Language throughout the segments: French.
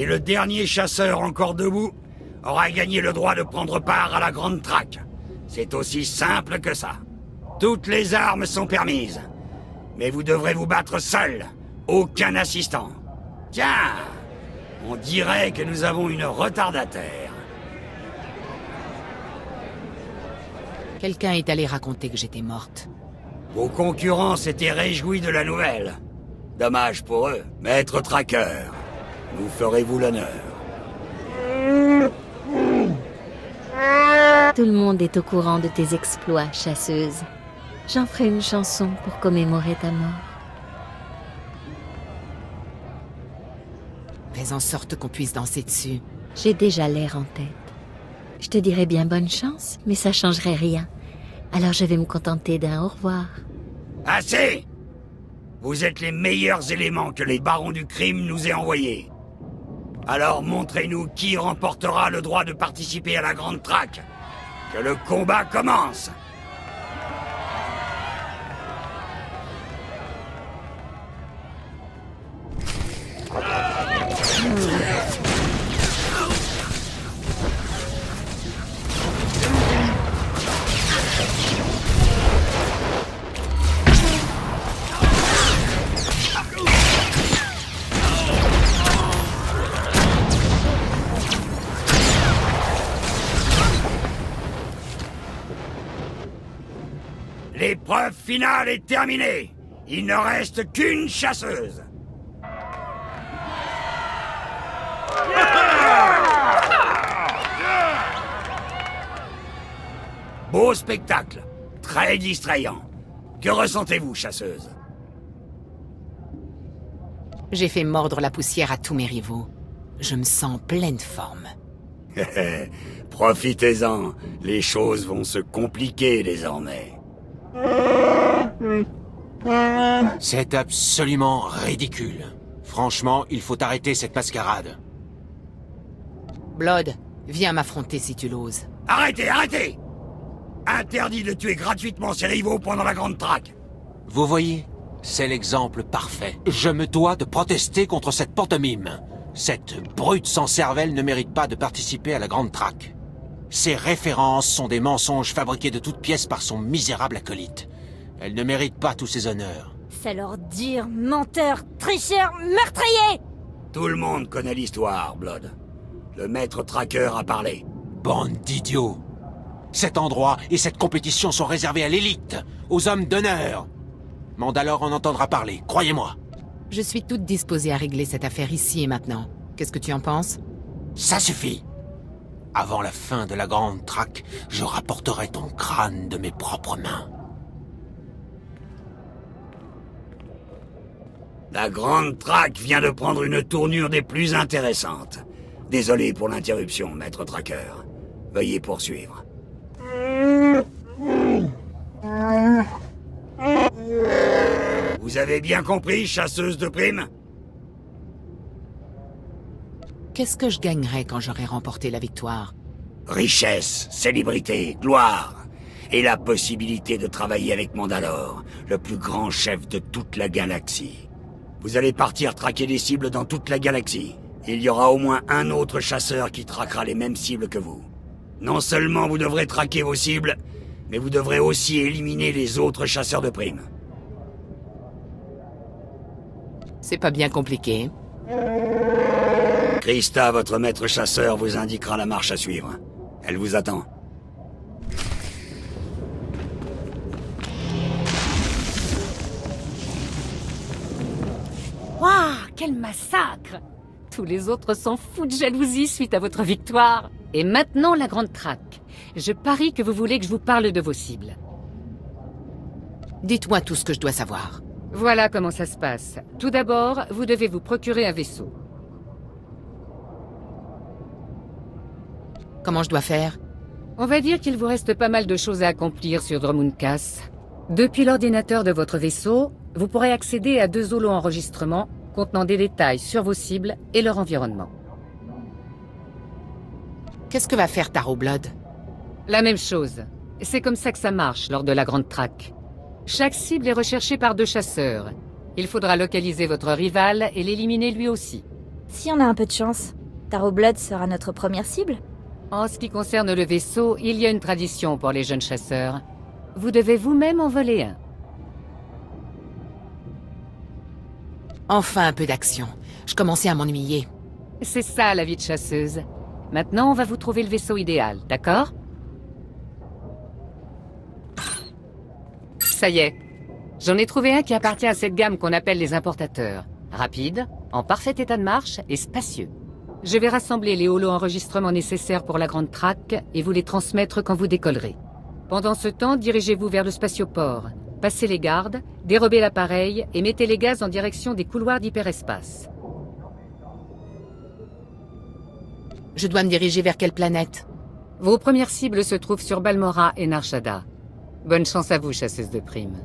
Et le dernier chasseur encore debout aura gagné le droit de prendre part à la grande traque. C'est aussi simple que ça. Toutes les armes sont permises. Mais vous devrez vous battre seul. Aucun assistant. Tiens On dirait que nous avons une retardataire. Quelqu'un est allé raconter que j'étais morte. Vos concurrents s'étaient réjouis de la nouvelle. Dommage pour eux. Maître Tracker, nous ferez-vous l'honneur Tout le monde est au courant de tes exploits, chasseuse. J'en ferai une chanson pour commémorer ta mort. Fais en sorte qu'on puisse danser dessus. J'ai déjà l'air en tête. Je te dirais bien bonne chance, mais ça changerait rien. Alors je vais me contenter d'un au revoir. Assez Vous êtes les meilleurs éléments que les barons du crime nous aient envoyés. Alors montrez-nous qui remportera le droit de participer à la grande traque. Que le combat commence L'épreuve finale est terminée. Il ne reste qu'une chasseuse. Beau spectacle, très distrayant. Que ressentez-vous, chasseuse? J'ai fait mordre la poussière à tous mes rivaux. Je me sens en pleine forme. Profitez-en, les choses vont se compliquer désormais. C'est absolument ridicule. Franchement, il faut arrêter cette mascarade. Blood, viens m'affronter si tu l'oses. Arrêtez, arrêtez Interdit de tuer gratuitement ses rivaux pendant la grande traque. Vous voyez C'est l'exemple parfait. Je me dois de protester contre cette pantomime. Cette brute sans cervelle ne mérite pas de participer à la grande traque. Ses références sont des mensonges fabriqués de toutes pièces par son misérable acolyte. Elle ne mérite pas tous ces honneurs. C'est l'ordure, menteur, tricheur, meurtrier Tout le monde connaît l'histoire, Blood. Le maître tracker a parlé. Bande d'idiots Cet endroit et cette compétition sont réservés à l'élite, aux hommes d'honneur. Mandalore en entendra parler, croyez-moi. Je suis toute disposée à régler cette affaire ici et maintenant. Qu'est-ce que tu en penses? Ça suffit Avant la fin de la grande traque, je rapporterai ton crâne de mes propres mains. La grande traque vient de prendre une tournure des plus intéressantes. Désolé pour l'interruption, maître Tracker. Veuillez poursuivre. Vous avez bien compris, chasseuse de primes? Qu'est-ce que je gagnerais quand j'aurai remporté la victoire? Richesse, célébrité, gloire, et la possibilité de travailler avec Mandalore, le plus grand chef de toute la galaxie. Vous allez partir traquer des cibles dans toute la galaxie. Il y aura au moins un autre chasseur qui traquera les mêmes cibles que vous. Non seulement vous devrez traquer vos cibles, mais vous devrez aussi éliminer les autres chasseurs de primes. C'est pas bien compliqué. Christa, votre maître chasseur, vous indiquera la marche à suivre. Elle vous attend. Waouh, quel massacre Tous les autres s'en foutent de jalousie suite à votre victoire. Et maintenant la grande traque. Je parie que vous voulez que je vous parle de vos cibles. Dites-moi tout ce que je dois savoir. Voilà comment ça se passe. Tout d'abord, vous devez vous procurer un vaisseau. Comment je dois faire? On va dire qu'il vous reste pas mal de choses à accomplir sur Dromundkas. Depuis l'ordinateur de votre vaisseau, vous pourrez accéder à deux holos enregistrements contenant des détails sur vos cibles et leur environnement. Qu'est-ce que va faire Taro Blood? La même chose. C'est comme ça que ça marche lors de la grande traque. Chaque cible est recherchée par deux chasseurs. Il faudra localiser votre rival et l'éliminer lui aussi. Si on a un peu de chance, Tarot Blood sera notre première cible. En ce qui concerne le vaisseau, il y a une tradition pour les jeunes chasseurs. Vous devez vous-même en voler un. Enfin un peu d'action. Je commençais à m'ennuyer. C'est ça la vie de chasseuse. Maintenant, on va vous trouver le vaisseau idéal, d'accord? Ça y est. J'en ai trouvé un qui appartient à cette gamme qu'on appelle les importateurs. Rapide, en parfait état de marche et spacieux. Je vais rassembler les holo-enregistrements nécessaires pour la grande traque et vous les transmettre quand vous décollerez. Pendant ce temps, dirigez-vous vers le spatioport. Passez les gardes, dérobez l'appareil et mettez les gaz en direction des couloirs d'hyperespace. Je dois me diriger vers quelle planète? Vos premières cibles se trouvent sur Balmora et Narshada. Bonne chance à vous, chasseuse de primes.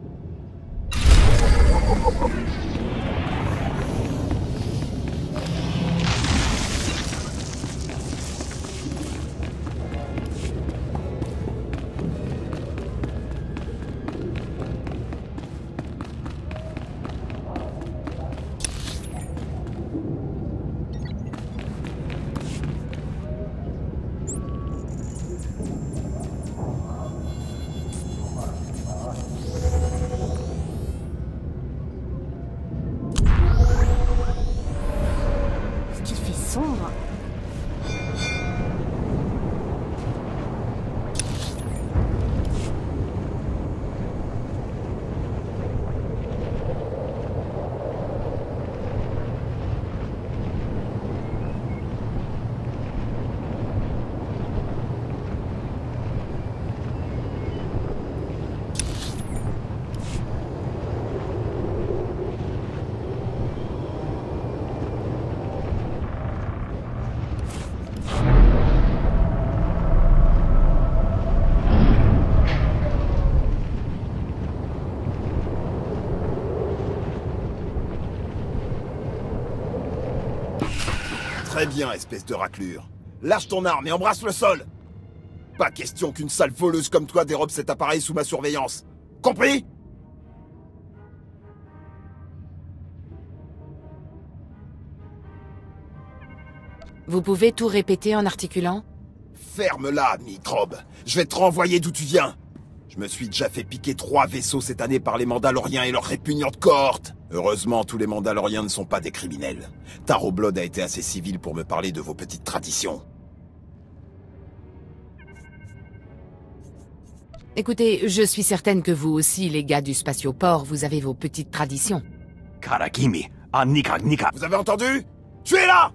Espèce de raclure. Lâche ton arme et embrasse le sol Pas question qu'une sale voleuse comme toi dérobe cet appareil sous ma surveillance. Compris? Vous pouvez tout répéter en articulant? Ferme-la, microbe. Je vais te renvoyer d'où tu viens. Je me suis déjà fait piquer trois vaisseaux cette année par les Mandaloriens et leurs répugnantes cohortes. Heureusement, tous les Mandaloriens ne sont pas des criminels. Taro Blood a été assez civil pour me parler de vos petites traditions. Écoutez, je suis certaine que vous aussi, les gars du spatioport, vous avez vos petites traditions. Karakimi, Anika Nika. Vous avez entendu? Tu es là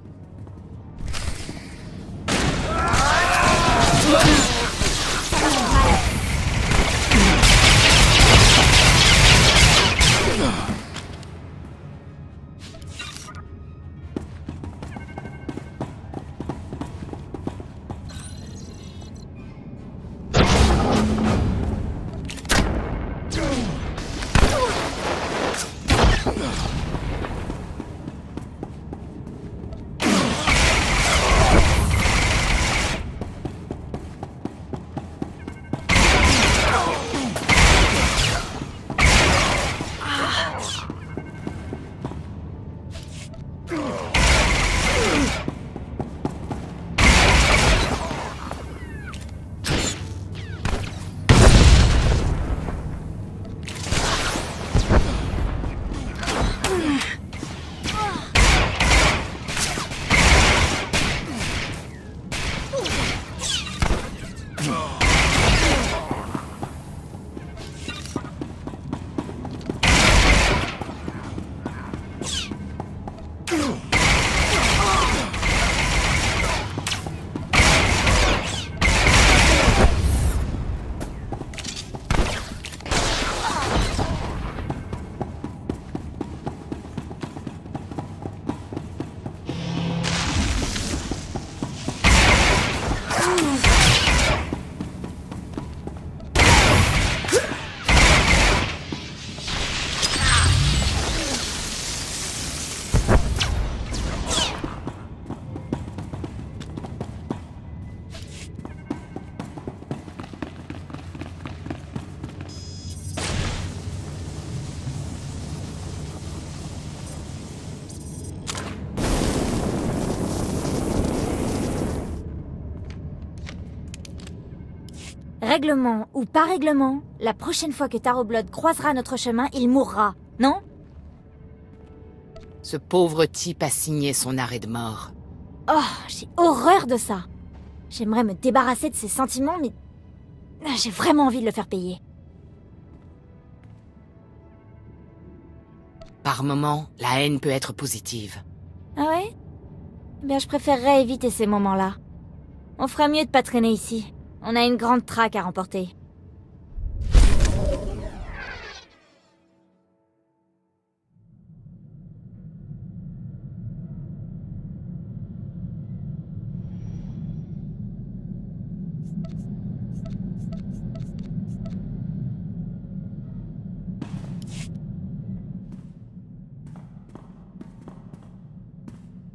Règlement ou pas règlement, la prochaine fois que Taroblood croisera notre chemin, il mourra, non? Ce pauvre type a signé son arrêt de mort. Oh, j'ai horreur de ça. J'aimerais me débarrasser de ses sentiments, mais ah, j'ai vraiment envie de le faire payer. Par moments, la haine peut être positive. Ah ouais? Eh Bien, je préférerais éviter ces moments-là. On ferait mieux de pas traîner ici. On a une grande traque à remporter.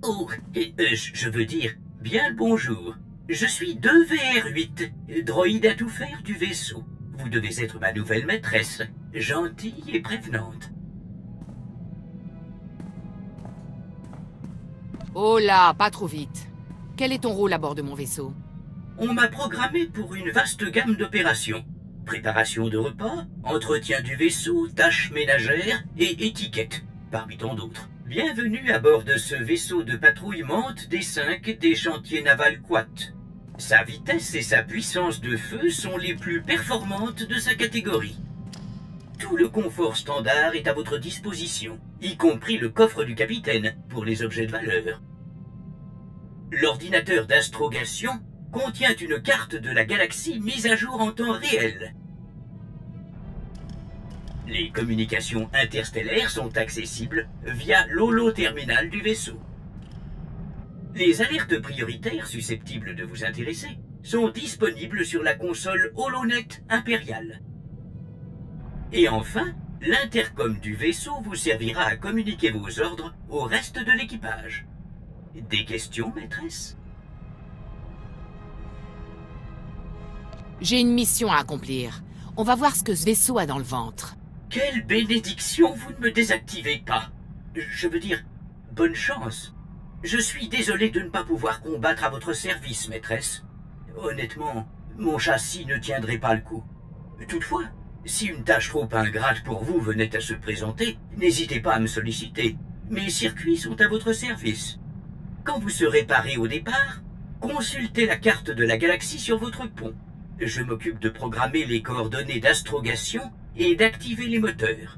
Oh, et, euh, je veux dire, bien le bonjour. Je suis 2VR8, droïde à tout faire du vaisseau. Vous devez être ma nouvelle maîtresse, gentille et prévenante. Oh là, pas trop vite. Quel est ton rôle à bord de mon vaisseau? On m'a programmé pour une vaste gamme d'opérations. Préparation de repas, entretien du vaisseau, tâches ménagères et étiquettes, parmi tant d'autres. Bienvenue à bord de ce vaisseau de patrouillement des 5 des chantiers navals Quat. Sa vitesse et sa puissance de feu sont les plus performantes de sa catégorie. Tout le confort standard est à votre disposition, y compris le coffre du capitaine pour les objets de valeur. L'ordinateur d'astrogation contient une carte de la galaxie mise à jour en temps réel. Les communications interstellaires sont accessibles via l'holo-terminal du vaisseau. Les alertes prioritaires susceptibles de vous intéresser sont disponibles sur la console HoloNet impériale. Et enfin, l'intercom du vaisseau vous servira à communiquer vos ordres au reste de l'équipage. Des questions, maîtresse? J'ai une mission à accomplir. On va voir ce que ce vaisseau a dans le ventre. Quelle bénédiction vous ne me désactivez pas Je veux dire, bonne chance. Je suis désolé de ne pas pouvoir combattre à votre service, maîtresse. Honnêtement, mon châssis ne tiendrait pas le coup. Toutefois, si une tâche trop ingrate pour vous venait à se présenter, n'hésitez pas à me solliciter. Mes circuits sont à votre service. Quand vous serez paré au départ, consultez la carte de la galaxie sur votre pont. Je m'occupe de programmer les coordonnées d'astrogation et d'activer les moteurs.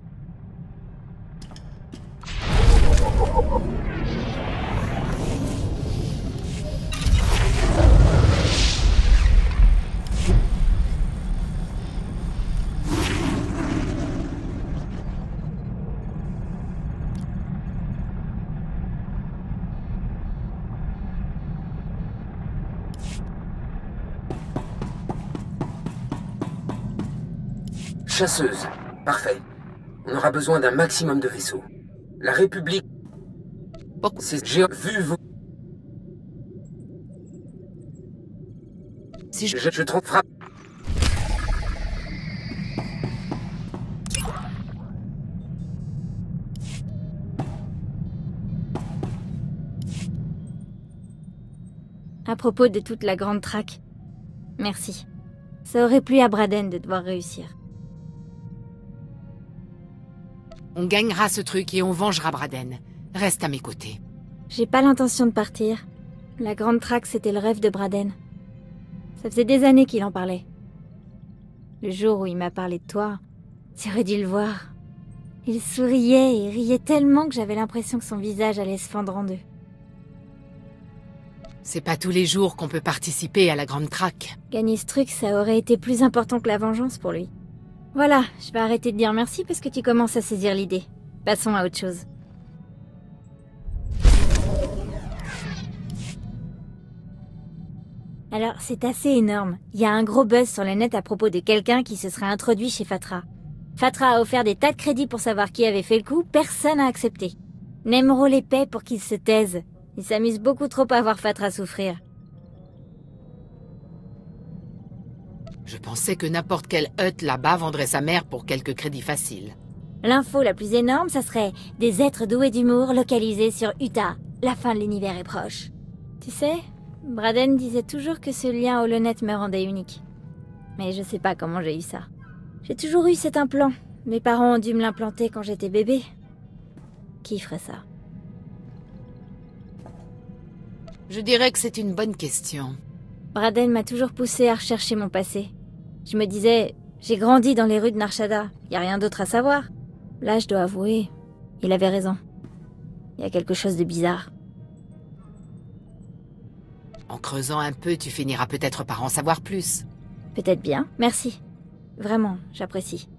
Chasseuse. Parfait. On aura besoin d'un maximum de vaisseaux. La République... Pourquoi C'est... J'ai vu vous... Si je... Je, je te frappe... À propos de toute la grande traque. Merci. Ça aurait plu à Braden de devoir réussir. On gagnera ce truc et on vengera Braden. Reste à mes côtés. J'ai pas l'intention de partir. La grande traque, c'était le rêve de Braden. Ça faisait des années qu'il en parlait. Le jour où il m'a parlé de toi, tu aurais dû le voir. Il souriait et riait tellement que j'avais l'impression que son visage allait se fendre en deux. C'est pas tous les jours qu'on peut participer à la grande traque. Gagner ce truc, ça aurait été plus important que la vengeance pour lui. Voilà, je vais arrêter de dire merci parce que tu commences à saisir l'idée. Passons à autre chose. Alors, c'est assez énorme. Il y a un gros buzz sur le net à propos de quelqu'un qui se serait introduit chez Fatra. Fatra a offert des tas de crédits pour savoir qui avait fait le coup, personne n'a accepté. Nemro les paie pour qu'ils se taisent. Ils s'amusent beaucoup trop à voir Fatra souffrir. Je pensais que n'importe quel hut là-bas vendrait sa mère pour quelques crédits faciles. L'info la plus énorme, ça serait des êtres doués d'humour localisés sur Utah. La fin de l'univers est proche. Tu sais, Braden disait toujours que ce lien holonet me rendait unique. Mais je sais pas comment j'ai eu ça. J'ai toujours eu cet implant. Mes parents ont dû me l'implanter quand j'étais bébé. Qui ferait ça? Je dirais que c'est une bonne question. Braden m'a toujours poussé à rechercher mon passé. Je me disais, j'ai grandi dans les rues de Narshada, y a rien d'autre à savoir. Là, je dois avouer, il avait raison. Il y a quelque chose de bizarre. En creusant un peu, tu finiras peut-être par en savoir plus. Peut-être bien, merci. Vraiment, j'apprécie.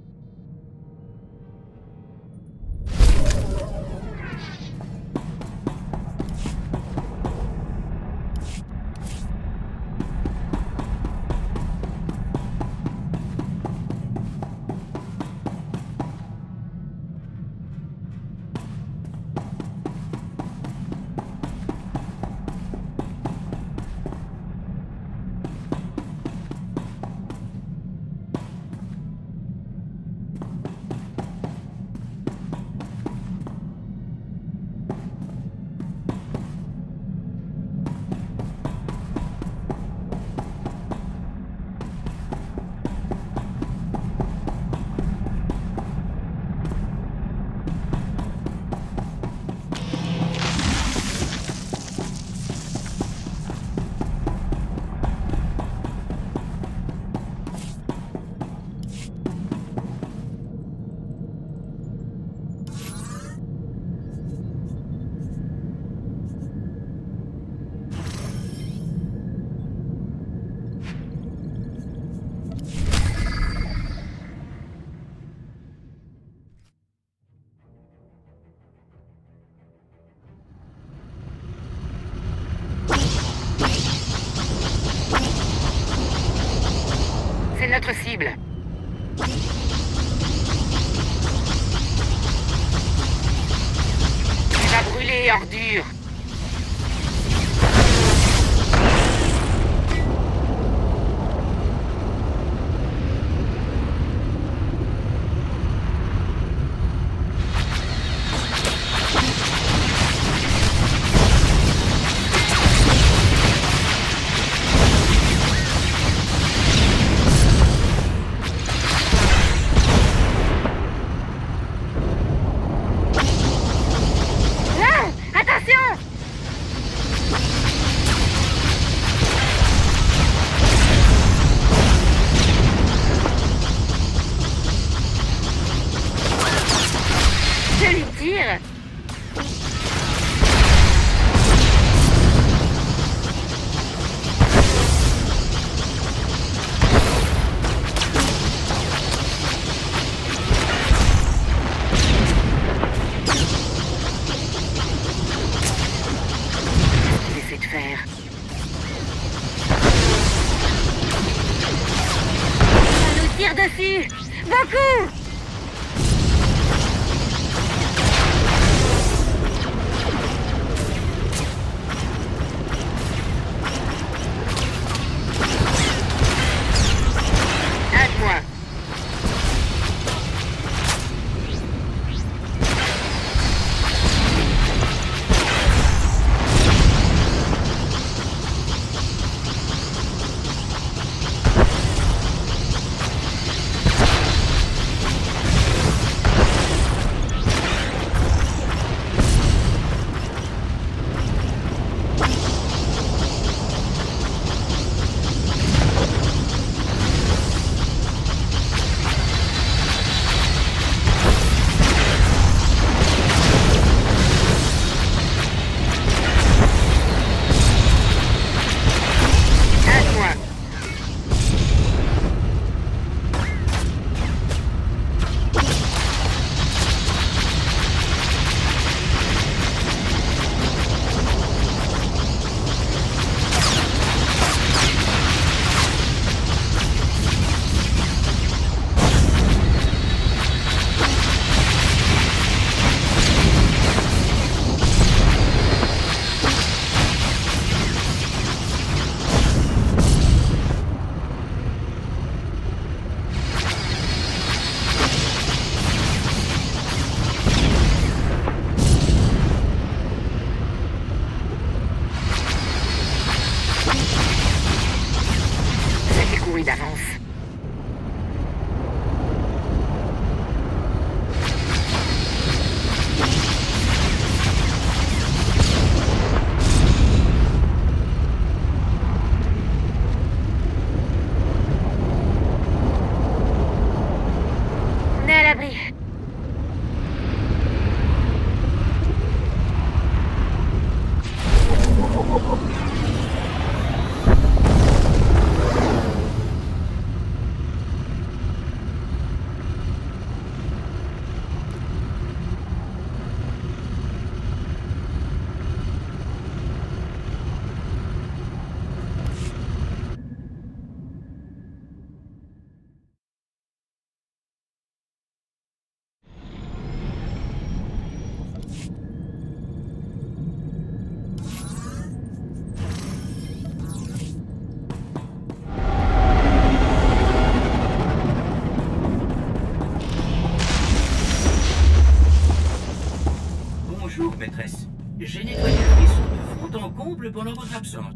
Double pendant votre absence. Facile.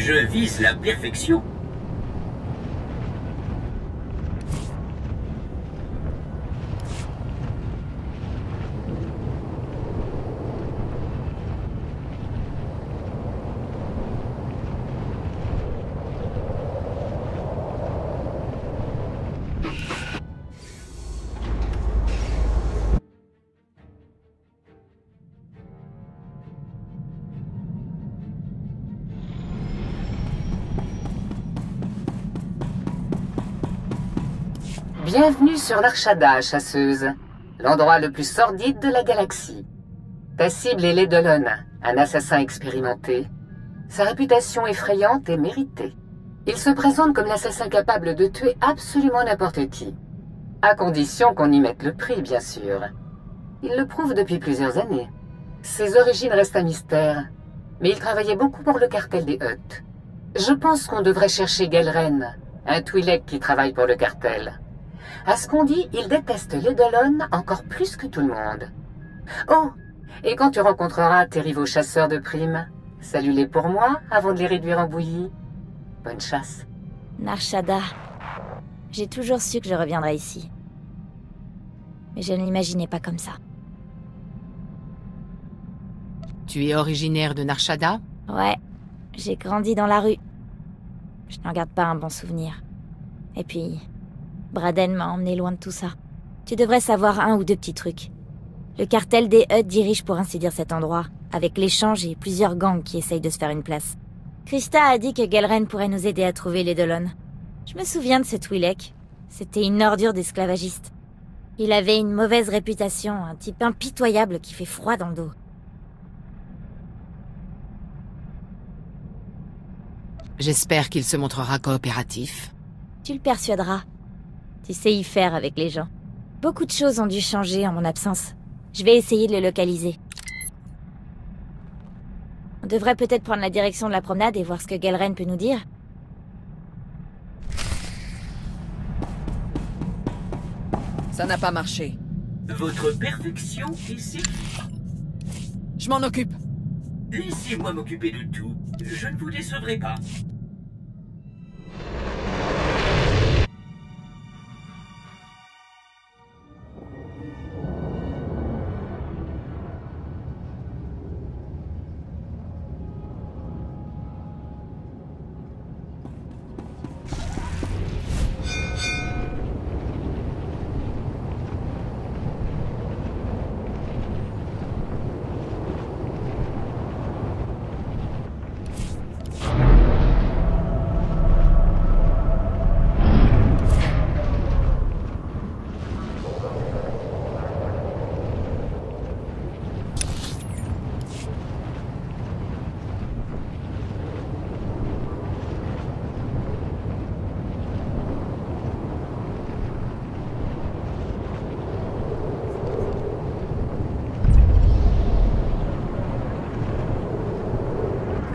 Je vise la perfection. Bienvenue sur l'Archada, chasseuse, l'endroit le plus sordide de la galaxie. Ta cible est Ledolon, un assassin expérimenté. Sa réputation effrayante est méritée. Il se présente comme l'assassin capable de tuer absolument n'importe qui. À condition qu'on y mette le prix, bien sûr. Il le prouve depuis plusieurs années. Ses origines restent un mystère, mais il travaillait beaucoup pour le cartel des Hutt. Je pense qu'on devrait chercher Gelren, un Twi'lek qui travaille pour le cartel. À ce qu'on dit, il déteste Ledolon encore plus que tout le monde. Oh, et quand tu rencontreras tes rivaux chasseurs de primes, salue-les pour moi avant de les réduire en bouillie. Bonne chasse. Narshada. J'ai toujours su que je reviendrais ici. Mais je ne l'imaginais pas comme ça. Tu es originaire de Narshada? Ouais, j'ai grandi dans la rue. Je n'en garde pas un bon souvenir. Et puis, Braden m'a emmené loin de tout ça. Tu devrais savoir un ou deux petits trucs. Le cartel des Hutt dirige pour ainsi dire cet endroit, avec l'échange et plusieurs gangs qui essayent de se faire une place. Krista a dit que Gelren pourrait nous aider à trouver les Dolon. Je me souviens de ce Twi'lek. C'était une ordure d'esclavagiste. Il avait une mauvaise réputation, un type impitoyable qui fait froid dans le dos. J'espère qu'il se montrera coopératif. Tu le persuaderas. Tu sais y faire avec les gens. Beaucoup de choses ont dû changer en mon absence. Je vais essayer de le localiser. On devrait peut-être prendre la direction de la promenade et voir ce que Gelren peut nous dire. Ça n'a pas marché. Votre perfection ici Je m'en occupe. Laissez-moi m'occuper de tout. Je ne vous décevrai pas.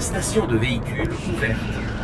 Station de véhicules ouverte.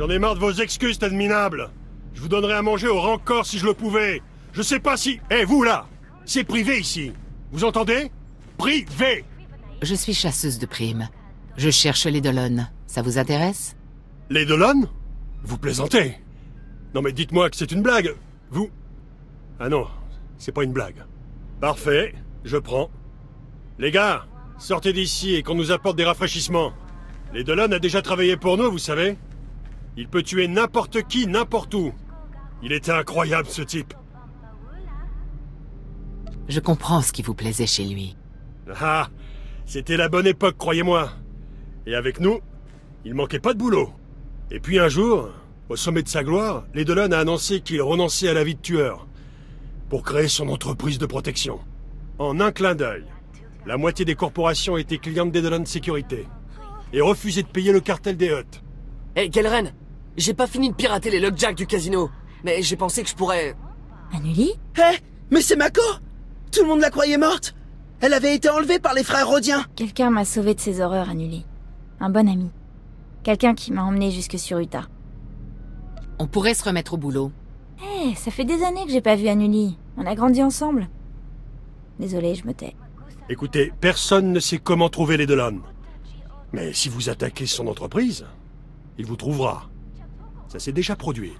J'en ai marre de vos excuses, minable. Je vous donnerais à manger au rancor si je le pouvais. Je sais pas si... Eh, vous là C'est privé ici. Vous entendez? Privé Je suis chasseuse de primes. Je cherche les Dolon. Ça vous intéresse? Les Dolon Vous plaisantez Non mais dites-moi que c'est une blague. Vous... Ah non, c'est pas une blague. Parfait, je prends. Les gars, sortez d'ici et qu'on nous apporte des rafraîchissements. Les Dolon a déjà travaillé pour nous, vous savez Il peut tuer n'importe qui, n'importe où. Il était incroyable, ce type. Je comprends ce qui vous plaisait chez lui. Ah, c'était la bonne époque, croyez-moi. Et avec nous, il manquait pas de boulot. Et puis un jour, au sommet de sa gloire, Ledelon a annoncé qu'il renonçait à la vie de tueur pour créer son entreprise de protection. En un clin d'œil, la moitié des corporations étaient clientes d'Edelon Sécurité et refusaient de payer le cartel des Hutt. Hé, hey, Kelren J'ai pas fini de pirater les lockjacks du casino, mais j'ai pensé que je pourrais... Annuli Hé Mais c'est Mako Tout le monde la croyait morte Elle avait été enlevée par les frères Rodiens Quelqu'un m'a sauvé de ces horreurs, Annuli. Un bon ami. Quelqu'un qui m'a emmené jusque sur Utah. On pourrait se remettre au boulot. Hé, hey, ça fait des années que j'ai pas vu Annuli. On a grandi ensemble. Désolé, je me tais. Écoutez, personne ne sait comment trouver les Delon. Mais si vous attaquez son entreprise, il vous trouvera. Ça s'est déjà produit.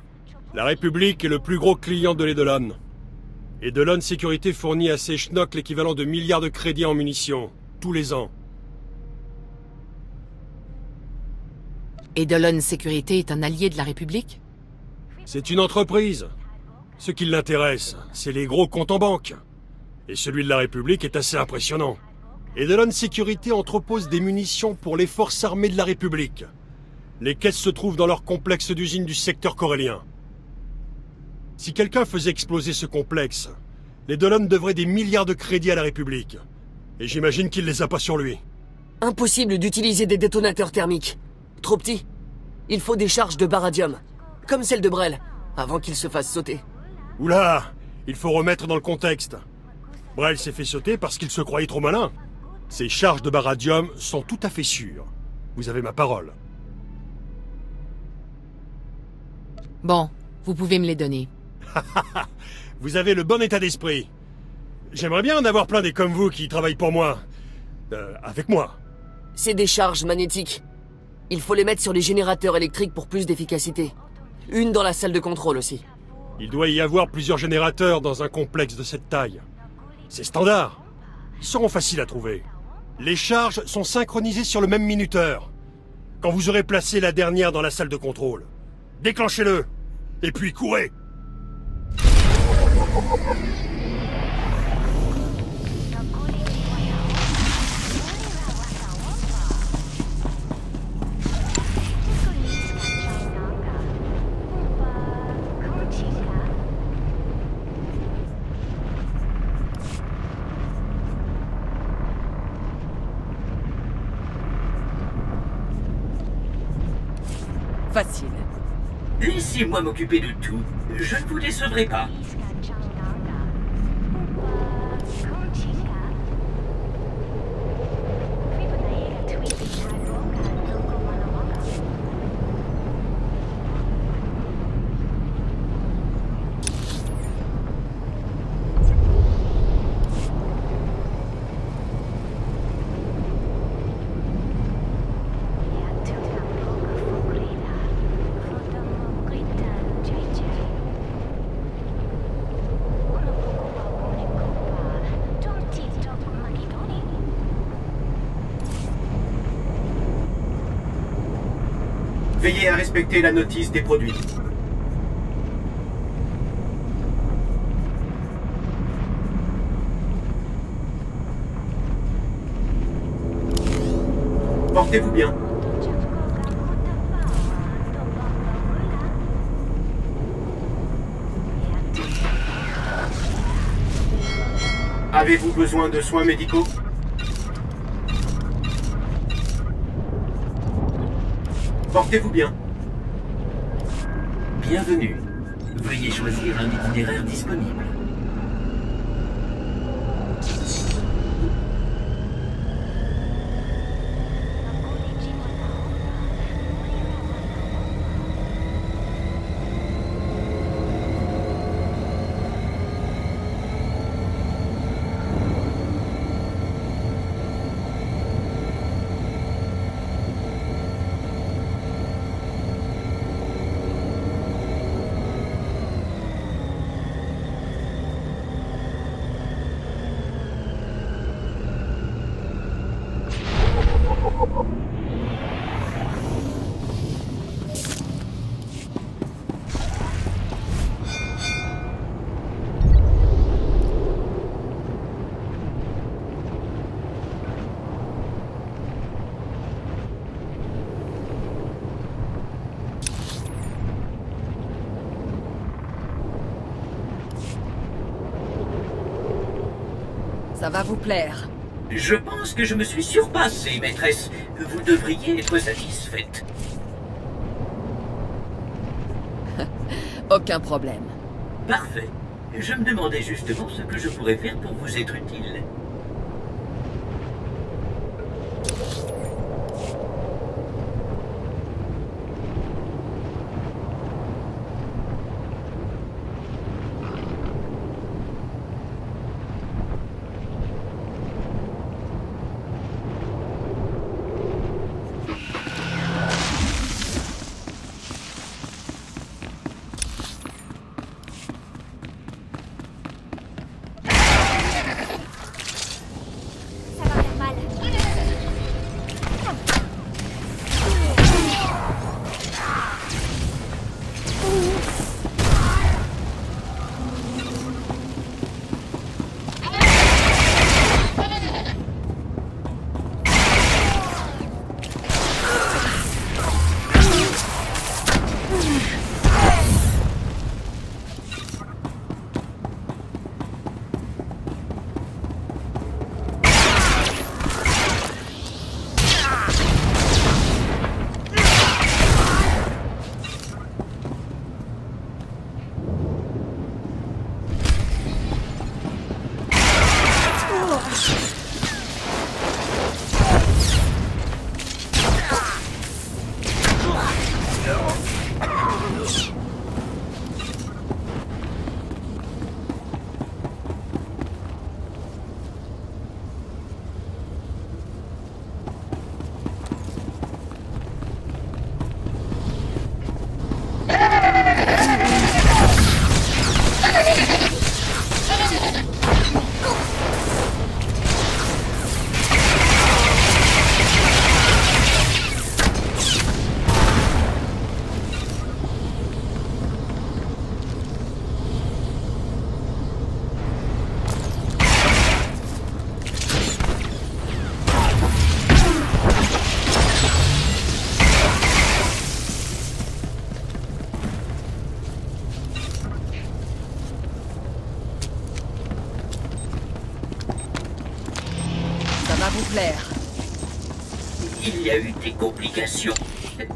La République est le plus gros client de l'Edelon. Edelon Sécurité fournit à ses schnocks l'équivalent de milliards de crédits en munitions, tous les ans. Edelon Sécurité est un allié de la République? C'est une entreprise. Ce qui l'intéresse, c'est les gros comptes en banque. Et celui de la République est assez impressionnant. Edelon Sécurité entrepose des munitions pour les forces armées de la République. Les caisses se trouvent dans leur complexe d'usine du secteur corélien. Si quelqu'un faisait exploser ce complexe, les Dolan devraient des milliards de crédits à la République. Et j'imagine qu'il les a pas sur lui. Impossible d'utiliser des détonateurs thermiques. Trop petits. Il faut des charges de baradium, comme celle de Brel, avant qu'il se fasse sauter. Oula Il faut remettre dans le contexte. Brel s'est fait sauter parce qu'il se croyait trop malin. Ces charges de baradium sont tout à fait sûres. Vous avez ma parole. Bon, vous pouvez me les donner. vous avez le bon état d'esprit. J'aimerais bien en avoir plein des comme vous qui travaillent pour moi. Euh, avec moi. C'est des charges magnétiques. Il faut les mettre sur les générateurs électriques pour plus d'efficacité. Une dans la salle de contrôle aussi. Il doit y avoir plusieurs générateurs dans un complexe de cette taille. C'est standard. Ils seront faciles à trouver. Les charges sont synchronisées sur le même minuteur. Quand vous aurez placé la dernière dans la salle de contrôle, déclenchez-le. Et puis courez. Laissez-moi m'occuper de tout. Je ne vous décevrai pas. Respecter la notice des produits. Portez-vous bien. Avez-vous besoin de soins médicaux? Portez-vous bien. Bienvenue. Veuillez choisir un itinéraire disponible. Ça va vous plaire. Je pense que je me suis surpassé, maîtresse. Vous devriez être satisfaite. Aucun problème. Parfait. Je me demandais justement ce que je pourrais faire pour vous être utile.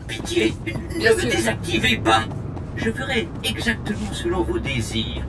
Pitié, ne me désactivez pas. Je ferai exactement selon vos désirs.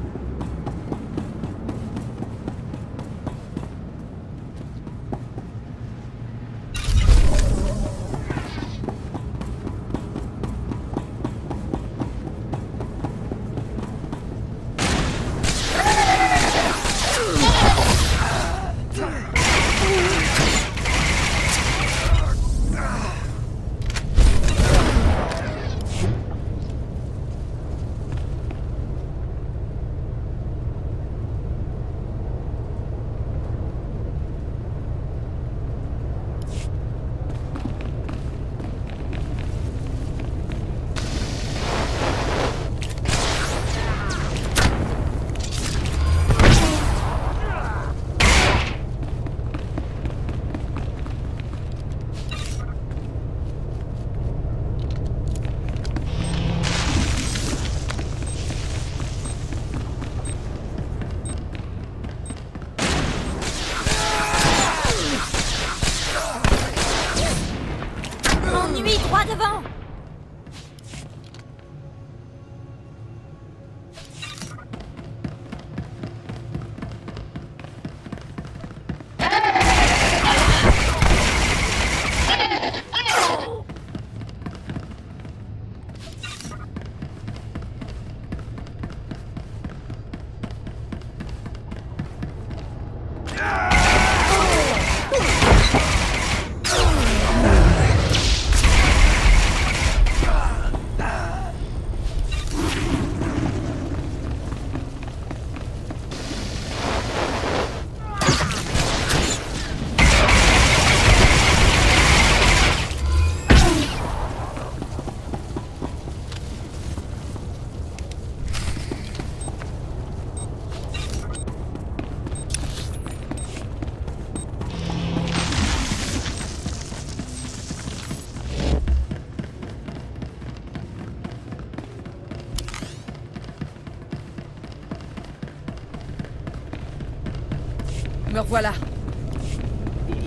Me revoilà.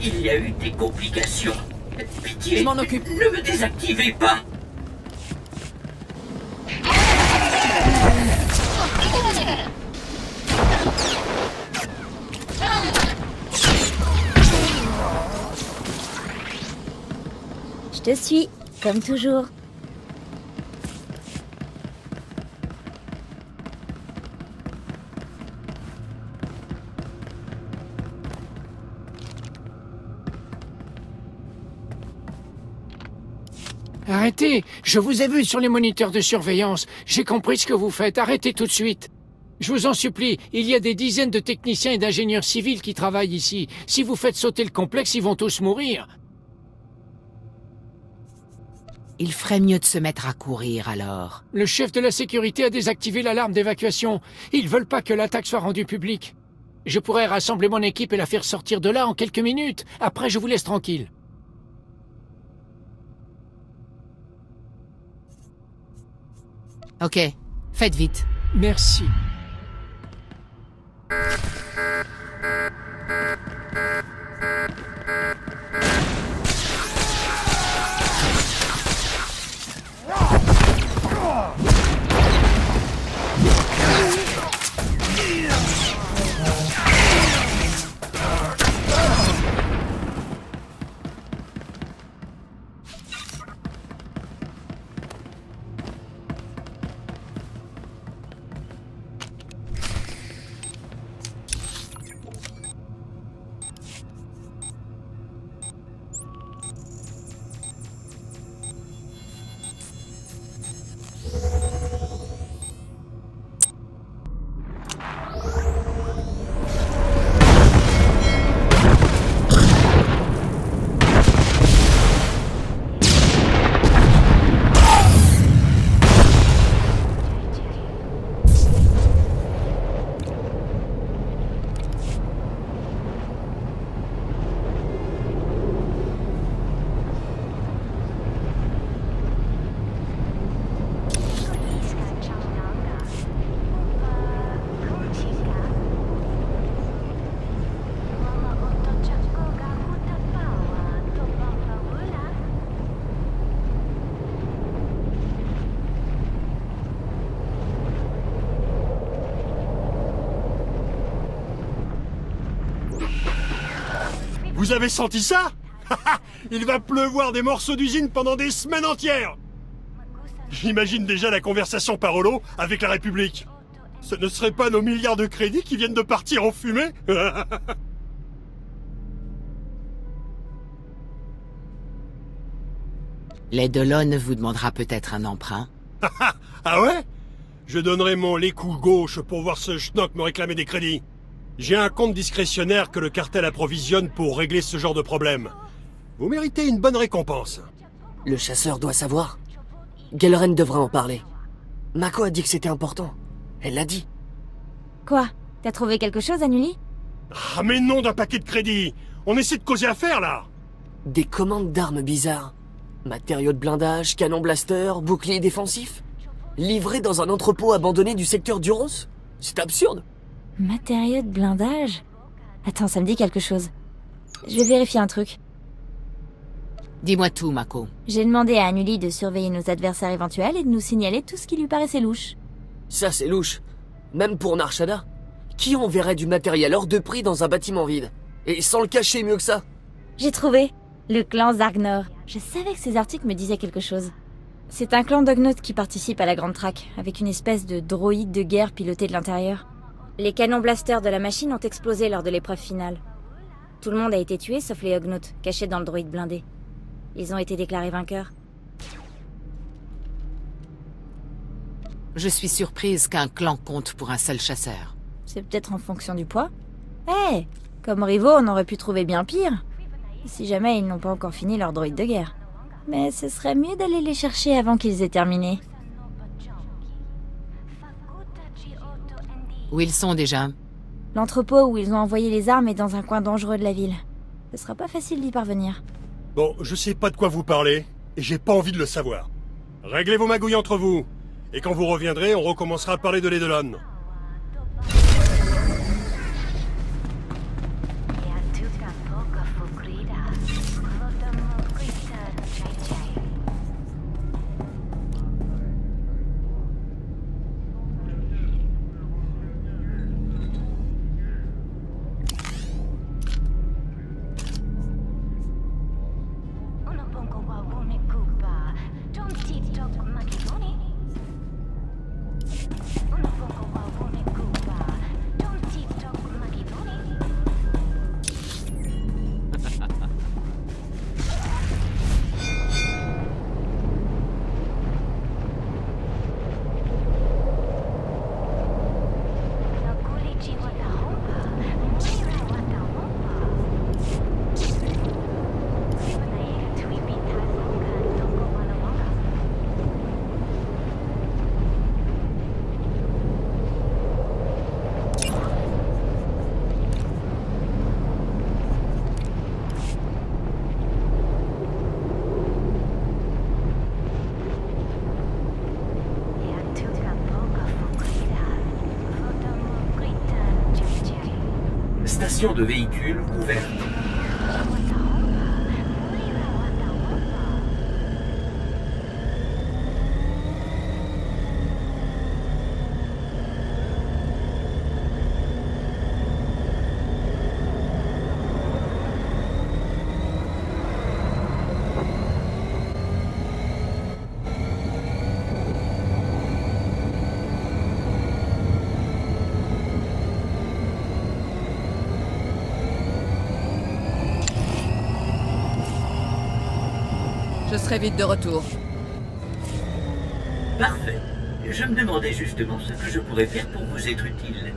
Il y a eu des complications. Pitié, Je m'en occupe. ne me désactivez pas. Je te suis, comme toujours. Arrêtez Je vous ai vu sur les moniteurs de surveillance. J'ai compris ce que vous faites. Arrêtez tout de suite. Je vous en supplie, il y a des dizaines de techniciens et d'ingénieurs civils qui travaillent ici. Si vous faites sauter le complexe, ils vont tous mourir. Il ferait mieux de se mettre à courir alors. Le chef de la sécurité a désactivé l'alarme d'évacuation. Ils veulent pas que l'attaque soit rendue publique. Je pourrais rassembler mon équipe et la faire sortir de là en quelques minutes. Après, je vous laisse tranquille. Ok, faites vite. Merci. Vous avez senti ça Il va pleuvoir des morceaux d'usine pendant des semaines entières J'imagine déjà la conversation par holo avec la République. Ce ne serait pas nos milliards de crédits qui viennent de partir en fumée L'Edelon vous demandera peut-être un emprunt. ah ouais? Je donnerai mon l'écou gauche pour voir ce schnock me réclamer des crédits. J'ai un compte discrétionnaire que le cartel approvisionne pour régler ce genre de problème. Vous méritez une bonne récompense. Le chasseur doit savoir. Gellren devrait en parler. Mako a dit que c'était important. Elle l'a dit. Quoi? T'as trouvé quelque chose, Annuli Ah mais non d'un paquet de crédits On essaie de causer affaire, là Des commandes d'armes bizarres. Matériaux de blindage, canon blaster, bouclier défensif. Livrés dans un entrepôt abandonné du secteur d'Uros C'est absurde Matériaux de blindage? Attends, ça me dit quelque chose. Je vais vérifier un truc. Dis-moi tout, Mako. J'ai demandé à Annuli de surveiller nos adversaires éventuels et de nous signaler tout ce qui lui paraissait louche. Ça, c'est louche. Même pour Narshada. Qui enverrait du matériel hors de prix dans un bâtiment vide? Et sans le cacher mieux que ça? J'ai trouvé. Le clan Zargnor. Je savais que ces articles me disaient quelque chose. C'est un clan d'ognotes qui participe à la Grande Traque, avec une espèce de droïde de guerre piloté de l'intérieur. Les canons blasters de la machine ont explosé lors de l'épreuve finale. Tout le monde a été tué sauf les Ognotes, cachés dans le droïde blindé. Ils ont été déclarés vainqueurs. Je suis surprise qu'un clan compte pour un seul chasseur. C'est peut-être en fonction du poids. Eh Comme rivaux, on aurait pu trouver bien pire. Si jamais ils n'ont pas encore fini leur droïde de guerre. Mais ce serait mieux d'aller les chercher avant qu'ils aient terminé. Où ils sont déjà L'entrepôt où ils ont envoyé les armes est dans un coin dangereux de la ville. Ce sera pas facile d'y parvenir. Bon, je sais pas de quoi vous parlez, et j'ai pas envie de le savoir. Réglez vos magouilles entre vous, et quand vous reviendrez, on recommencera à parler de l'Edelon. Serai vite de retour. Parfait. Je me demandais justement ce que je pourrais faire pour vous être utile.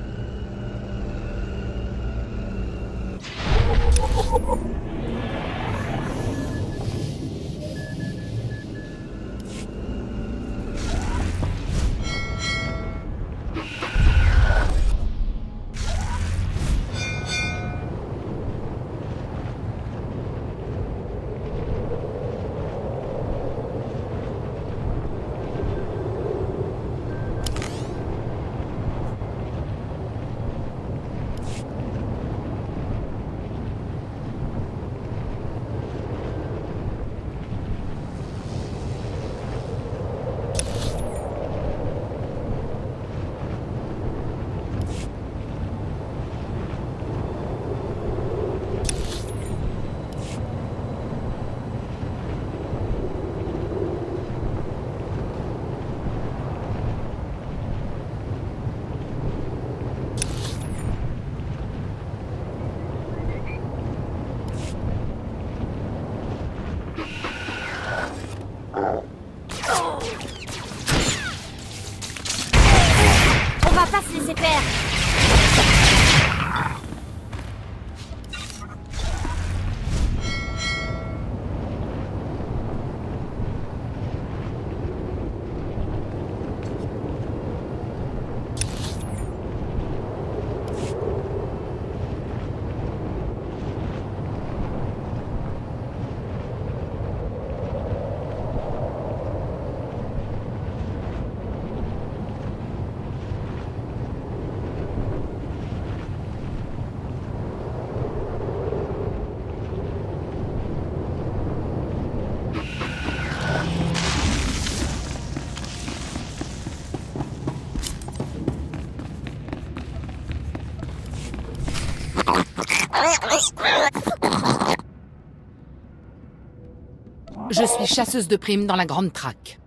Je suis chasseuse de primes dans la Grande Traque.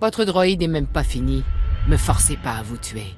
Votre droïde est même pas fini. Me forcez pas à vous tuer.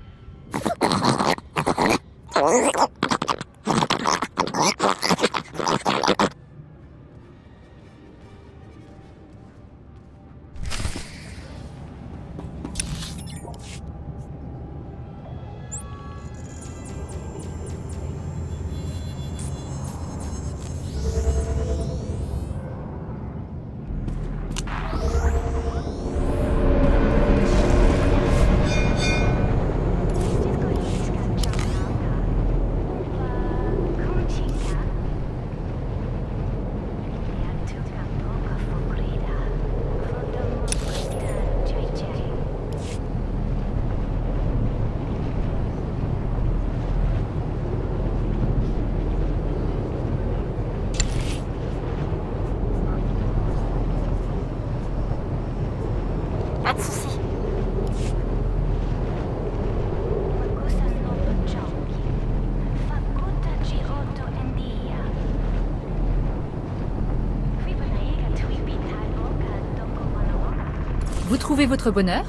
Trouvez votre bonheur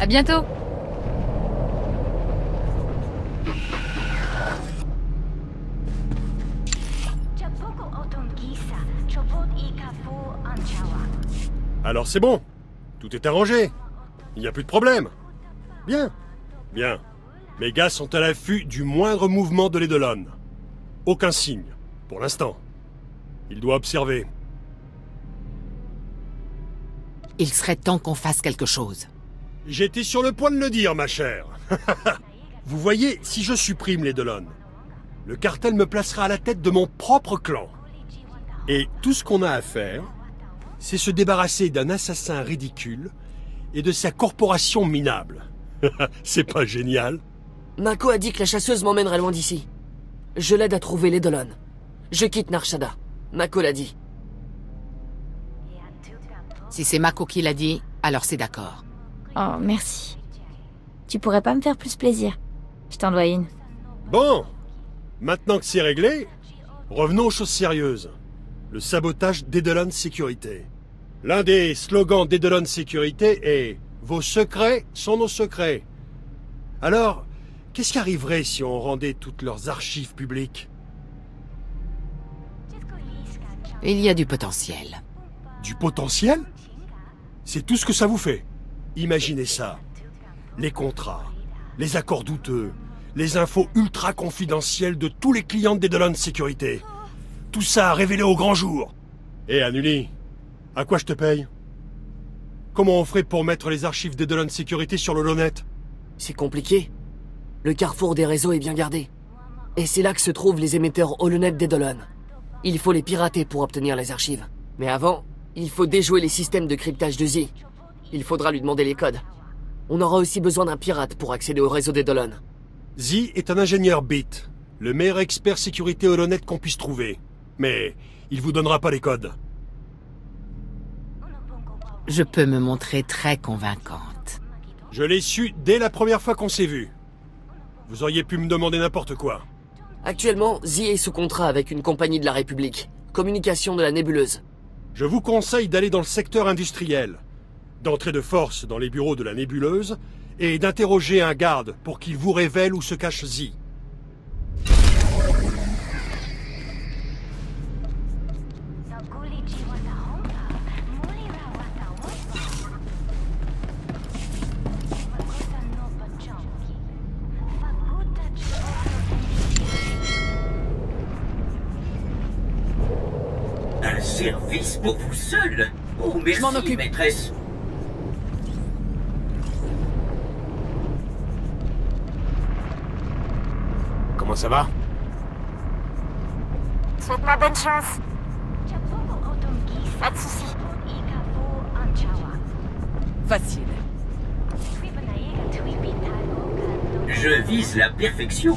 À bientôt Alors c'est bon. Tout est arrangé. Il n'y a plus de problème. Bien. Bien. Mes gars sont à l'affût du moindre mouvement de l'Edelon. Aucun signe, pour l'instant. Il doit observer. Il serait temps qu'on fasse quelque chose. J'étais sur le point de le dire, ma chère. Vous voyez, si je supprime les Delon, le cartel me placera à la tête de mon propre clan. Et tout ce qu'on a à faire, c'est se débarrasser d'un assassin ridicule et de sa corporation minable. c'est pas génial Mako a dit que la chasseuse m'emmènerait loin d'ici. Je l'aide à trouver les Dolon. Je quitte Narshada. Mako l'a dit. Si c'est Mako qui l'a dit, alors c'est d'accord. Oh, merci. Tu pourrais pas me faire plus plaisir Je t'en dois une. Bon, maintenant que c'est réglé, revenons aux choses sérieuses. Le sabotage d'Edelon Sécurité. L'un des slogans d'Edelon Sécurité est Vos secrets sont nos secrets. Alors, qu'est-ce qui arriverait si on rendait toutes leurs archives publiques? Il y a du potentiel. Du potentiel? C'est tout ce que ça vous fait. Imaginez ça. Les contrats, les accords douteux, les infos ultra confidentielles de tous les clients d'Edelon Sécurité. Tout ça révélé au grand jour. Et Annuli, à quoi je te paye? Comment on ferait pour mettre les archives d'Edelon Sécurité sur l'Holonet C'est compliqué. Le carrefour des réseaux est bien gardé. Et c'est là que se trouvent les émetteurs Holonet d'Edelon. Il faut les pirater pour obtenir les archives. Mais avant, il faut déjouer les systèmes de cryptage de Z. Il faudra lui demander les codes. On aura aussi besoin d'un pirate pour accéder au réseau d'Edelon. Z est un ingénieur bit, le meilleur expert sécurité Holonet qu'on puisse trouver. Mais il vous donnera pas les codes. Je peux me montrer très convaincante. Je l'ai su dès la première fois qu'on s'est vu. Vous auriez pu me demander n'importe quoi. Actuellement, Z est sous contrat avec une compagnie de la République. Communication de la nébuleuse. Je vous conseille d'aller dans le secteur industriel, d'entrer de force dans les bureaux de la nébuleuse et d'interroger un garde pour qu'il vous révèle où se cache Z. merci, m'en occupe. maîtresse. Comment ça va? Souhaite-moi bonne chance. Pas de soucis. Facile. Je vise la perfection.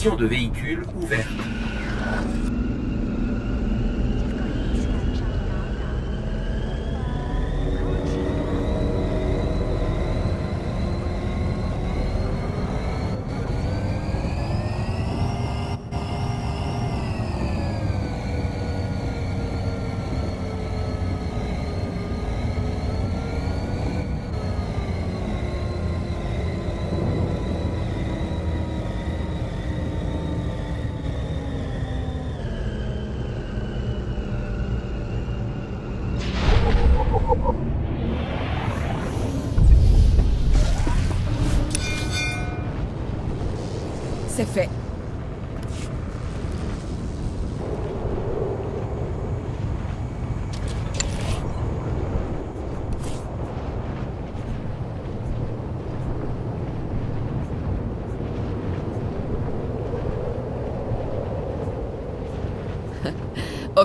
De véhicules ouverte.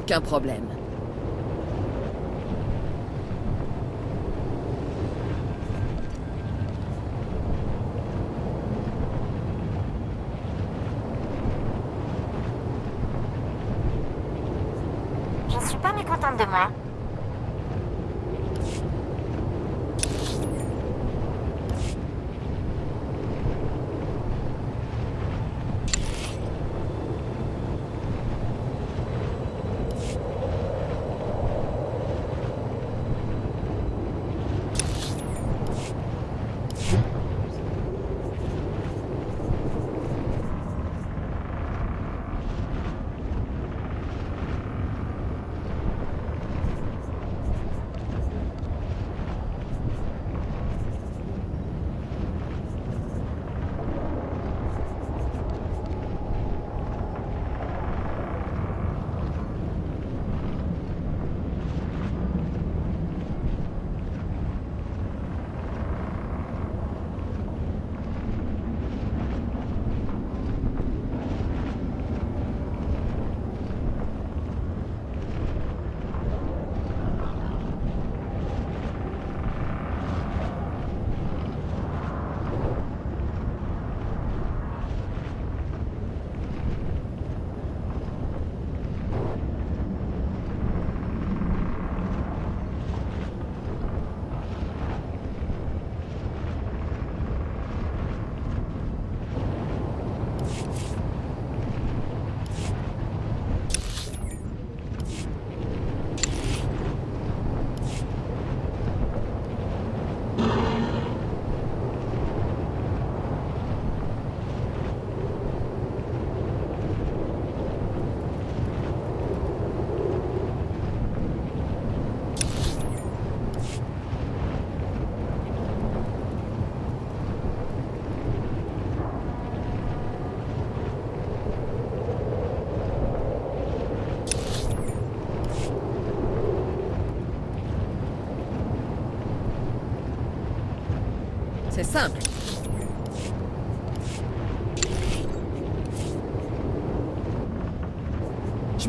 Aucun problème.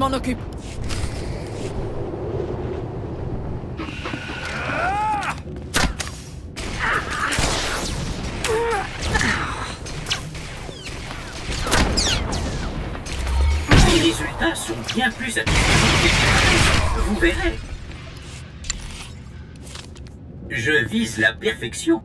Les résultats sont bien plus satisfaisants. Vous verrez. Je vise la perfection.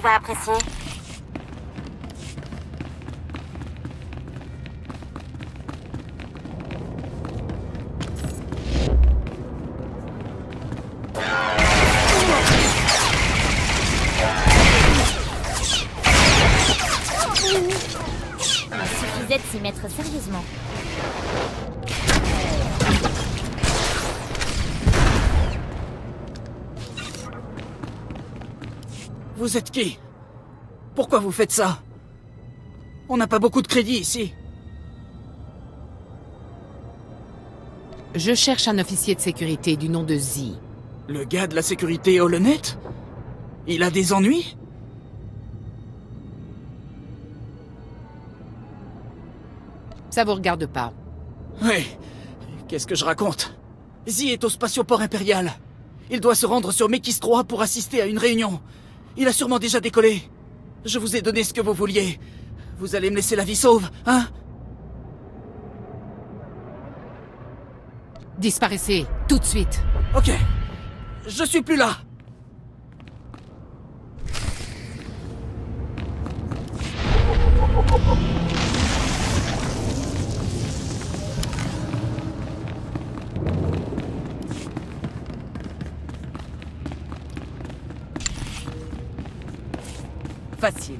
Tu vas apprécier. Vous êtes qui? Pourquoi vous faites ça? On n'a pas beaucoup de crédit ici. Je cherche un officier de sécurité du nom de Z. Le gars de la sécurité Holonet? Il a des ennuis? Ça vous regarde pas. Oui. Qu'est-ce que je raconte? Zi est au spatioport impérial. Il doit se rendre sur Mekis 3 pour assister à une réunion. Il a sûrement déjà décollé. Je vous ai donné ce que vous vouliez. Vous allez me laisser la vie sauve, hein? Disparaissez, tout de suite. Ok. Je suis plus là. Facile.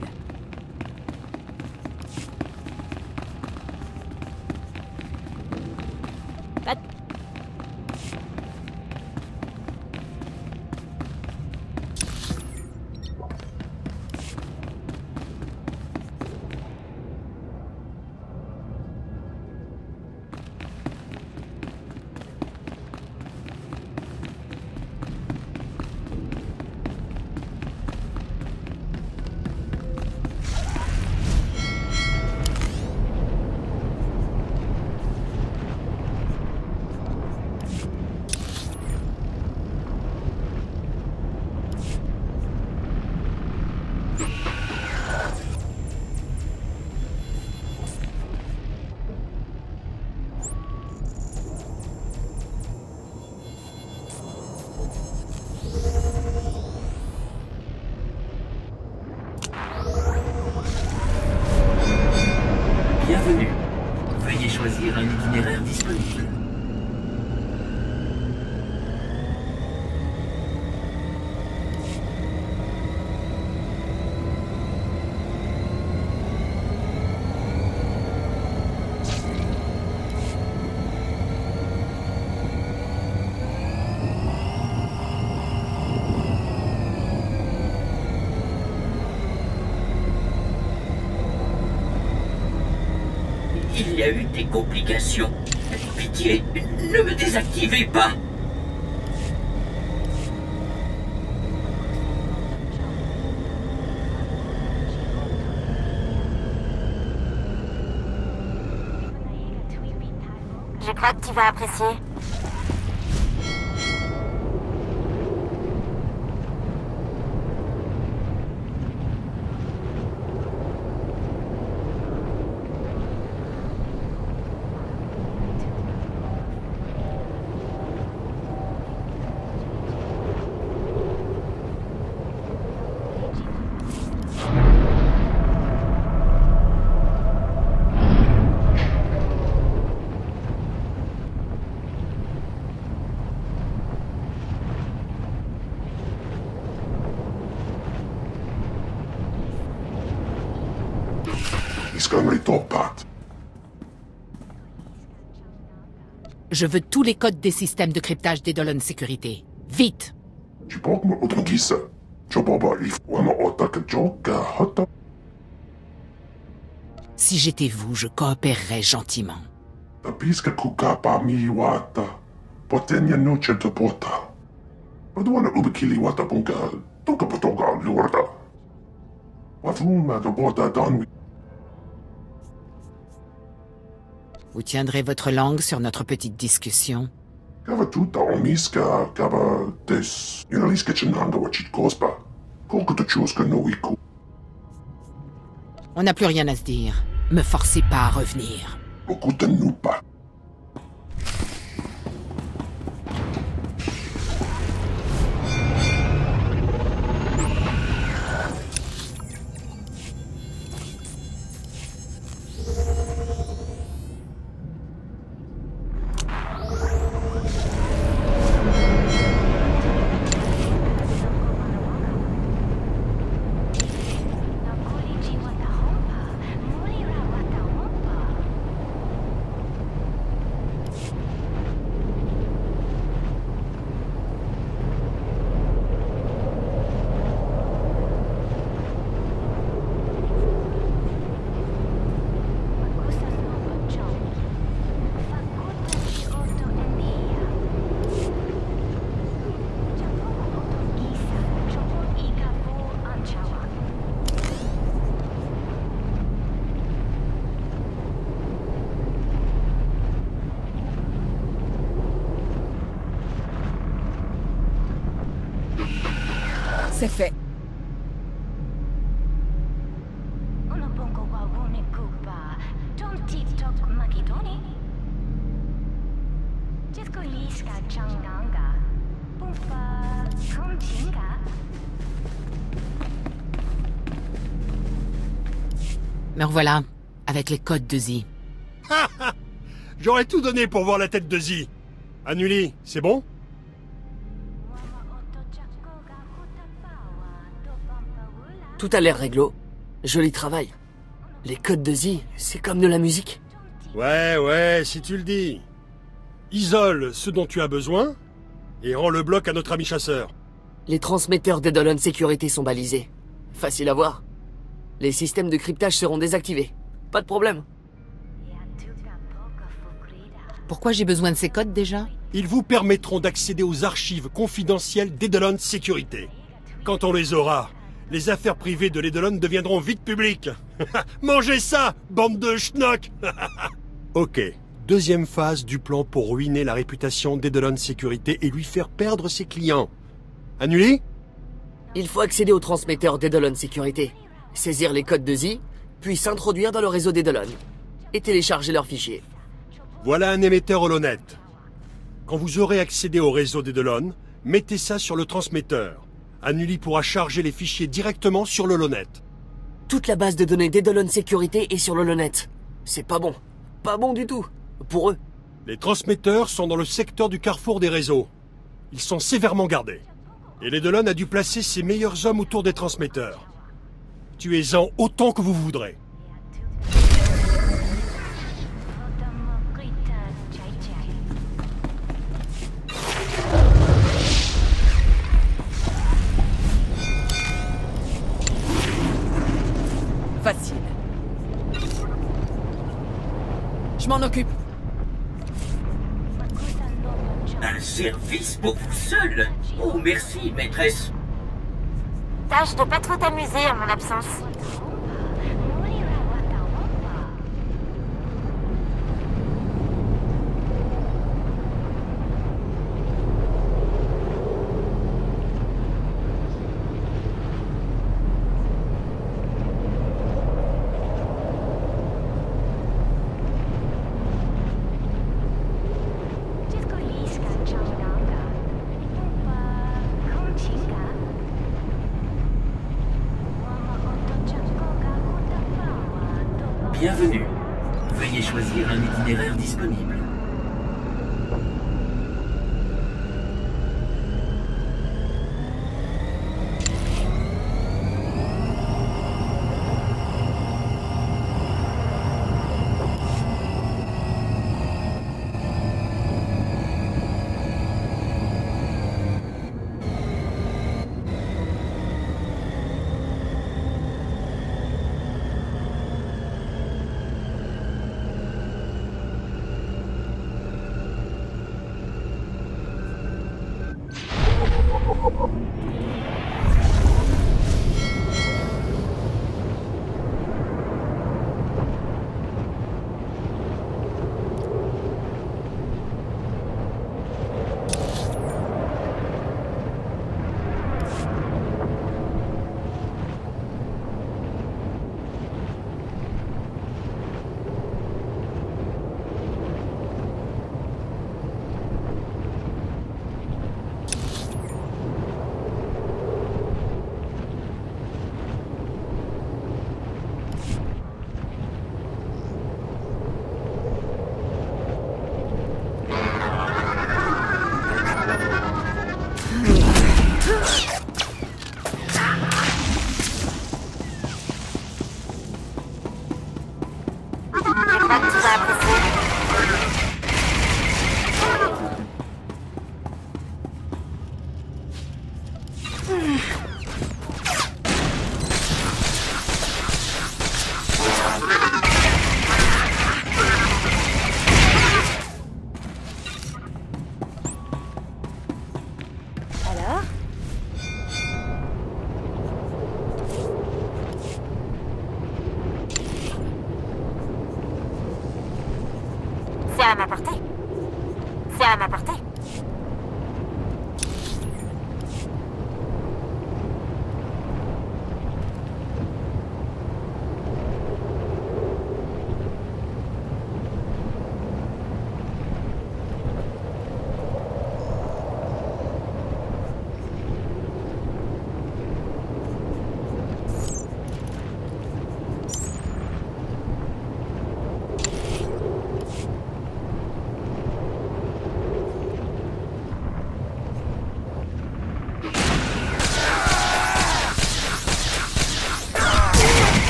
Y a eu des complications. Pitié, ne me désactivez pas Je crois que tu vas apprécier. Je veux tous les codes des systèmes de cryptage d'Eidolon Sécurité. Vite. Si j'étais vous, je coopérerais gentiment. Vous tiendrez votre langue sur notre petite discussion. On n'a plus rien à se dire. Me forcez pas à revenir. Okuta nupa. C'est fait. Me revoilà, avec les codes de Z. J'aurais tout donné pour voir la tête de Z. Annuli, c'est bon? Tout a l'air réglo. Joli travail. Les codes de Z, c'est comme de la musique. Ouais, ouais, si tu le dis. Isole ce dont tu as besoin et rends le bloc à notre ami chasseur. Les transmetteurs d'Eidolon Sécurité sont balisés. Facile à voir. Les systèmes de cryptage seront désactivés. Pas de problème. Pourquoi j'ai besoin de ces codes déjà? Ils vous permettront d'accéder aux archives confidentielles d'Eidolon Sécurité. Quand on les aura, les affaires privées de l'Eidolon deviendront vite publiques. Mangez ça, bande de schnock Ok, deuxième phase du plan pour ruiner la réputation d'Eidolon Sécurité et lui faire perdre ses clients. Annulé Il faut accéder au transmetteur d'Eidolon Sécurité, saisir les codes de Z, puis s'introduire dans le réseau d'Eidolon, et télécharger leurs fichiers. Voilà un émetteur holonet. Quand vous aurez accédé au réseau d'Eidolon, mettez ça sur le transmetteur. Annuli pourra charger les fichiers directement sur l'holonet. Toute la base de données d'Eidolon Sécurité est sur l'holonet. C'est pas bon. Pas bon du tout. Pour eux. Les transmetteurs sont dans le secteur du carrefour des réseaux. Ils sont sévèrement gardés. Et l'Eidolon a dû placer ses meilleurs hommes autour des transmetteurs. Tuez-en autant que vous voudrez. Facile. Je m'en occupe. Un service pour vous seul Oh, merci, maîtresse. Tâche de pas trop t'amuser en mon absence. Bienvenue. Veuillez choisir un itinéraire disponible.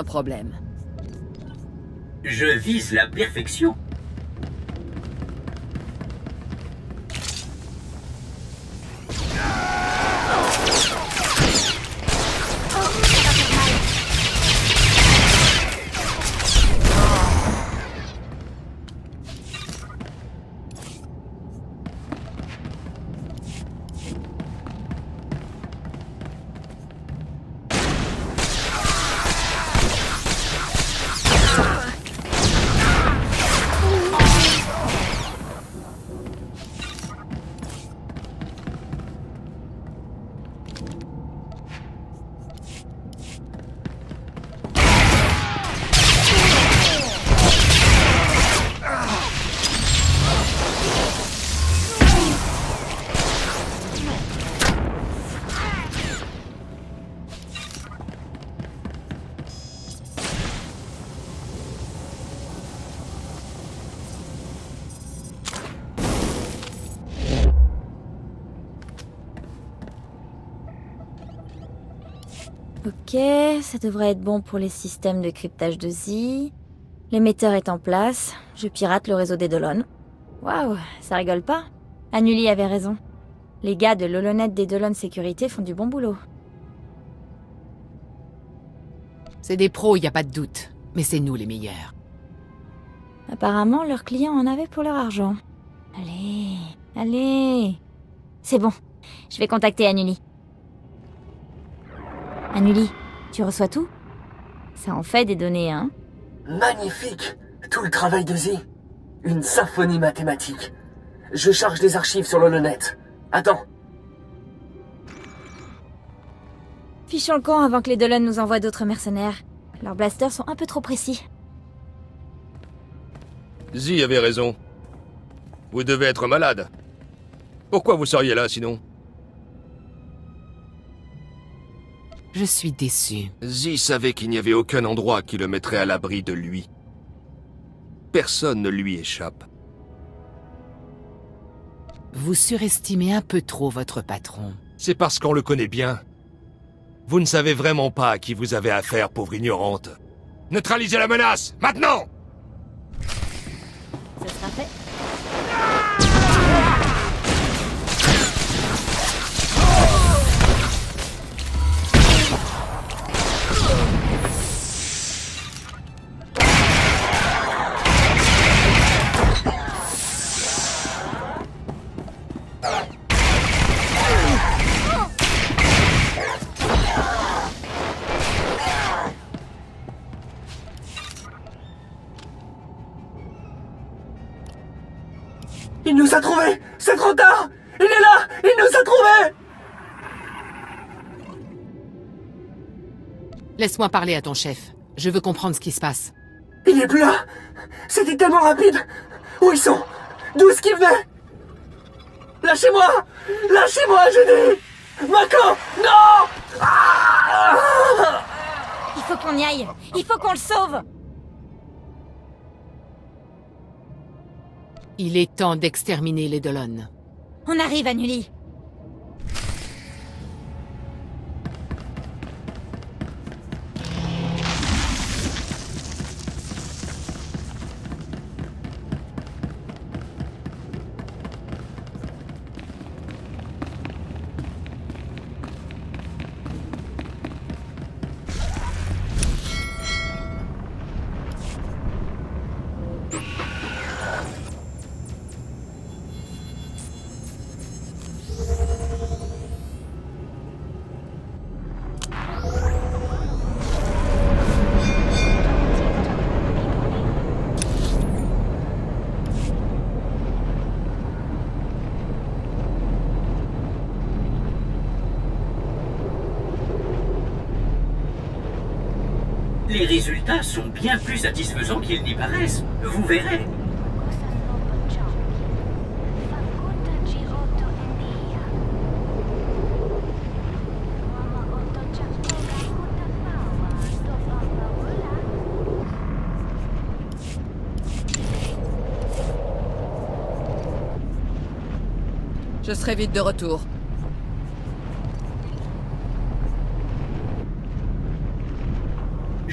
Problème. Je vise la perfection. Ça devrait être bon pour les systèmes de cryptage de Z. L'émetteur est en place. Je pirate le réseau des Dolon. Waouh, ça rigole pas. Annuli avait raison. Les gars de l'Holonet des Dolon Sécurité font du bon boulot. C'est des pros, y a pas de doute. Mais c'est nous les meilleurs. Apparemment, leurs clients en avaient pour leur argent. Allez, allez. C'est bon. Je vais contacter Annuli. Annuli, tu reçois tout? Ça en fait des données, hein? Magnifique Tout le travail de Z. Une symphonie mathématique. Je charge des archives sur l'Holonet. Attends. Fichons le camp avant que les Dolan nous envoient d'autres mercenaires. Leurs blasters sont un peu trop précis. Z avait raison. Vous devez être malade. Pourquoi vous seriez là sinon? Je suis déçu. Z savait qu'il n'y avait aucun endroit qui le mettrait à l'abri de lui. Personne ne lui échappe. Vous surestimez un peu trop votre patron. C'est parce qu'on le connaît bien. Vous ne savez vraiment pas à qui vous avez affaire, pauvre ignorante. Neutralisez la menace, maintenant C'est trop tard Il est là Il nous a trouvés Laisse-moi parler à ton chef. Je veux comprendre ce qui se passe. Il est plus là C'était tellement rapide Où ils sont? D'où est-ce qu'ils venaient Lâchez-moi Lâchez-moi, je dis Mako Non Ah Il faut qu'on y aille. Il faut qu'on le sauve. Il est temps d'exterminer les Dolon. On arrive, Annuli. satisfaisant qu'il n'y paraisse. Vous verrez. Je serai vite de retour.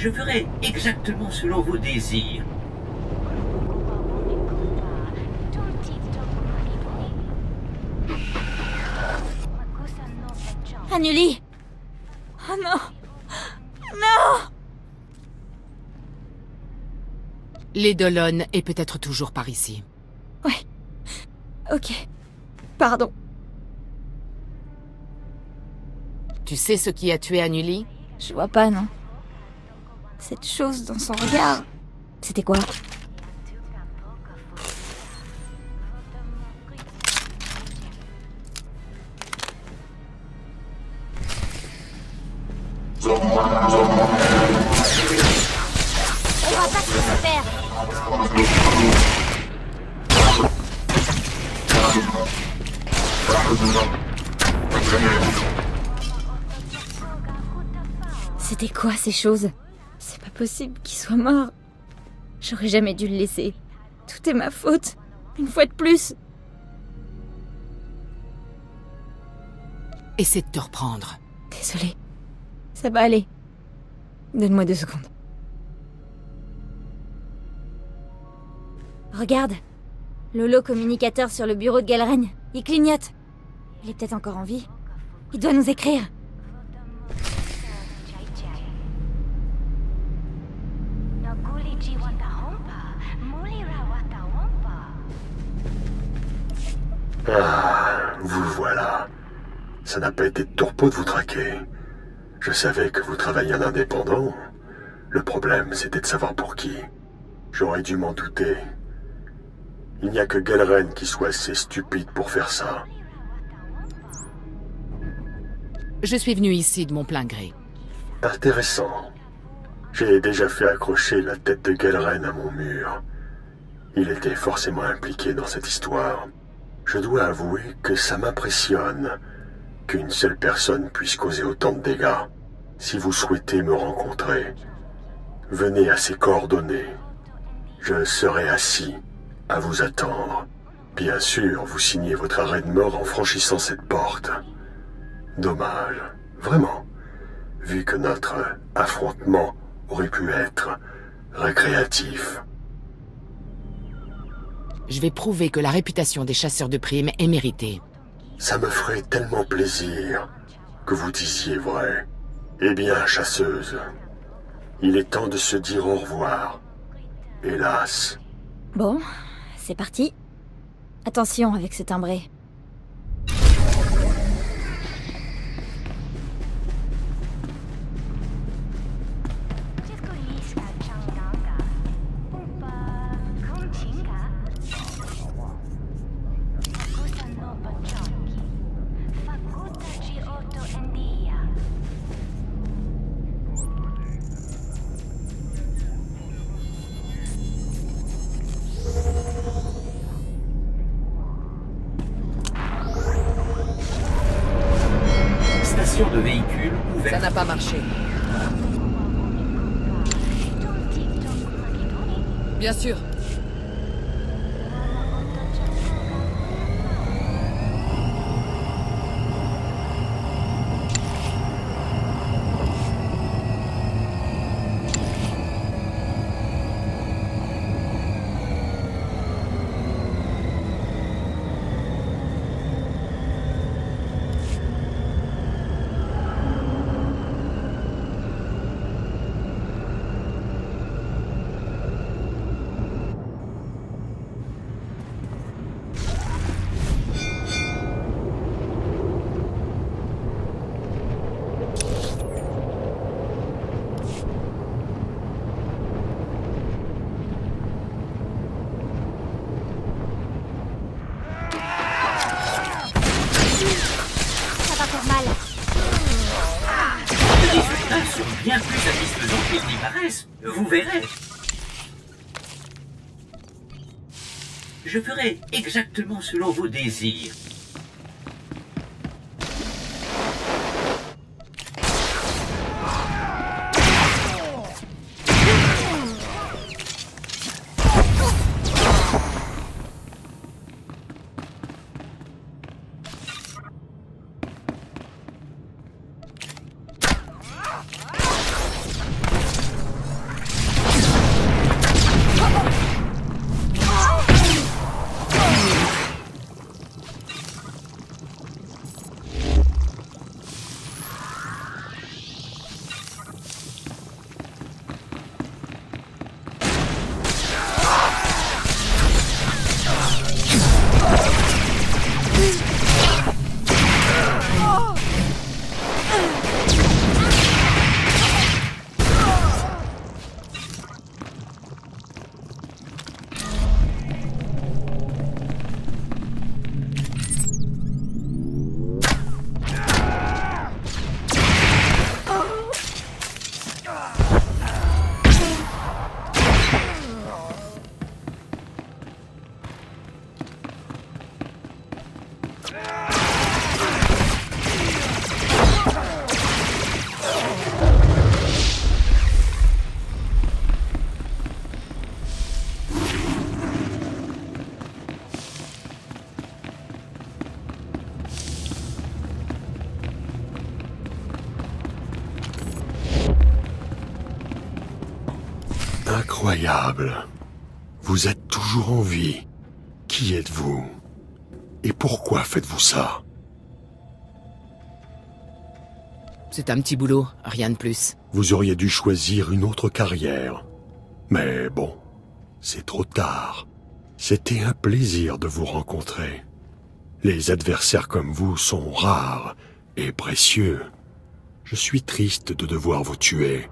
Je ferai exactement selon vos désirs. Annuli Oh non Non L'Eidolon est peut-être toujours par ici. Ok. Pardon. Tu sais ce qui a tué Annuli Je vois pas, non. Cette chose dans son regard. C'était quoi? C'était quoi ces choses? Possible qu'il soit mort. J'aurais jamais dû le laisser. Tout est ma faute. Une fois de plus. Essaie de te reprendre. Désolée. Ça va aller. Donne-moi deux secondes. Regarde. Lolo communicateur sur le bureau de Galren. Il clignote. Il est peut-être encore en vie. Il doit nous écrire. Ah, vous voilà. Ça n'a pas été de tourpeau de vous traquer. Je savais que vous travailliez en indépendant. Le problème, c'était de savoir pour qui. J'aurais dû m'en douter. Il n'y a que Galren qui soit assez stupide pour faire ça. Je suis venu ici de mon plein gré. Intéressant. J'ai déjà fait accrocher la tête de Galren à mon mur. Il était forcément impliqué dans cette histoire. Je dois avouer que ça m'impressionne qu'une seule personne puisse causer autant de dégâts. Si vous souhaitez me rencontrer, venez à ses coordonnées. Je serai assis à vous attendre. Bien sûr, vous signez votre arrêt de mort en franchissant cette porte. Dommage, vraiment, vu que notre affrontement aurait pu être récréatif. Je vais prouver que la réputation des chasseurs de primes est méritée. Ça me ferait tellement plaisir que vous disiez vrai. Eh bien, chasseuse, il est temps de se dire au revoir. Hélas. Bon, c'est parti. Attention avec ce timbré. Ça n'a pas marché. Bien sûr. Je ferai exactement selon vos désirs. Incroyable. Vous êtes toujours en vie. Qui êtes-vous? Et pourquoi faites-vous ça? C'est un petit boulot, rien de plus. Vous auriez dû choisir une autre carrière. Mais bon, c'est trop tard. C'était un plaisir de vous rencontrer. Les adversaires comme vous sont rares et précieux. Je suis triste de devoir vous tuer.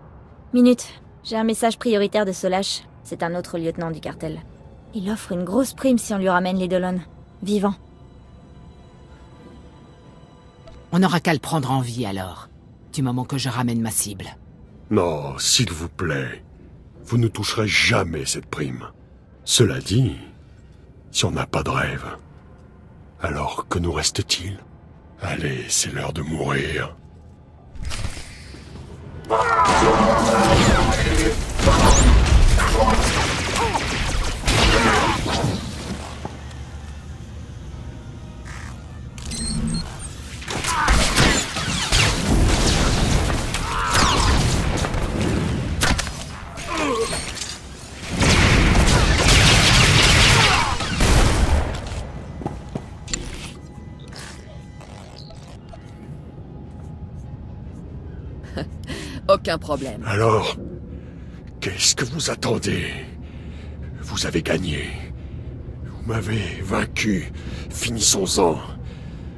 Minute, j'ai un message prioritaire de Solash. C'est un autre lieutenant du cartel. Il offre une grosse prime si on lui ramène les Dolon. Vivant. On n'aura qu'à le prendre en vie alors, du moment que je ramène ma cible. Non, s'il vous plaît. Vous ne toucherez jamais cette prime. Cela dit, si on n'a pas de rêve, alors que nous reste-t-il? Allez, c'est l'heure de mourir. Ah! Aucun problème. Alors, qu'est-ce que vous attendez? Vous avez gagné. Vous m'avez vaincu. Finissons-en.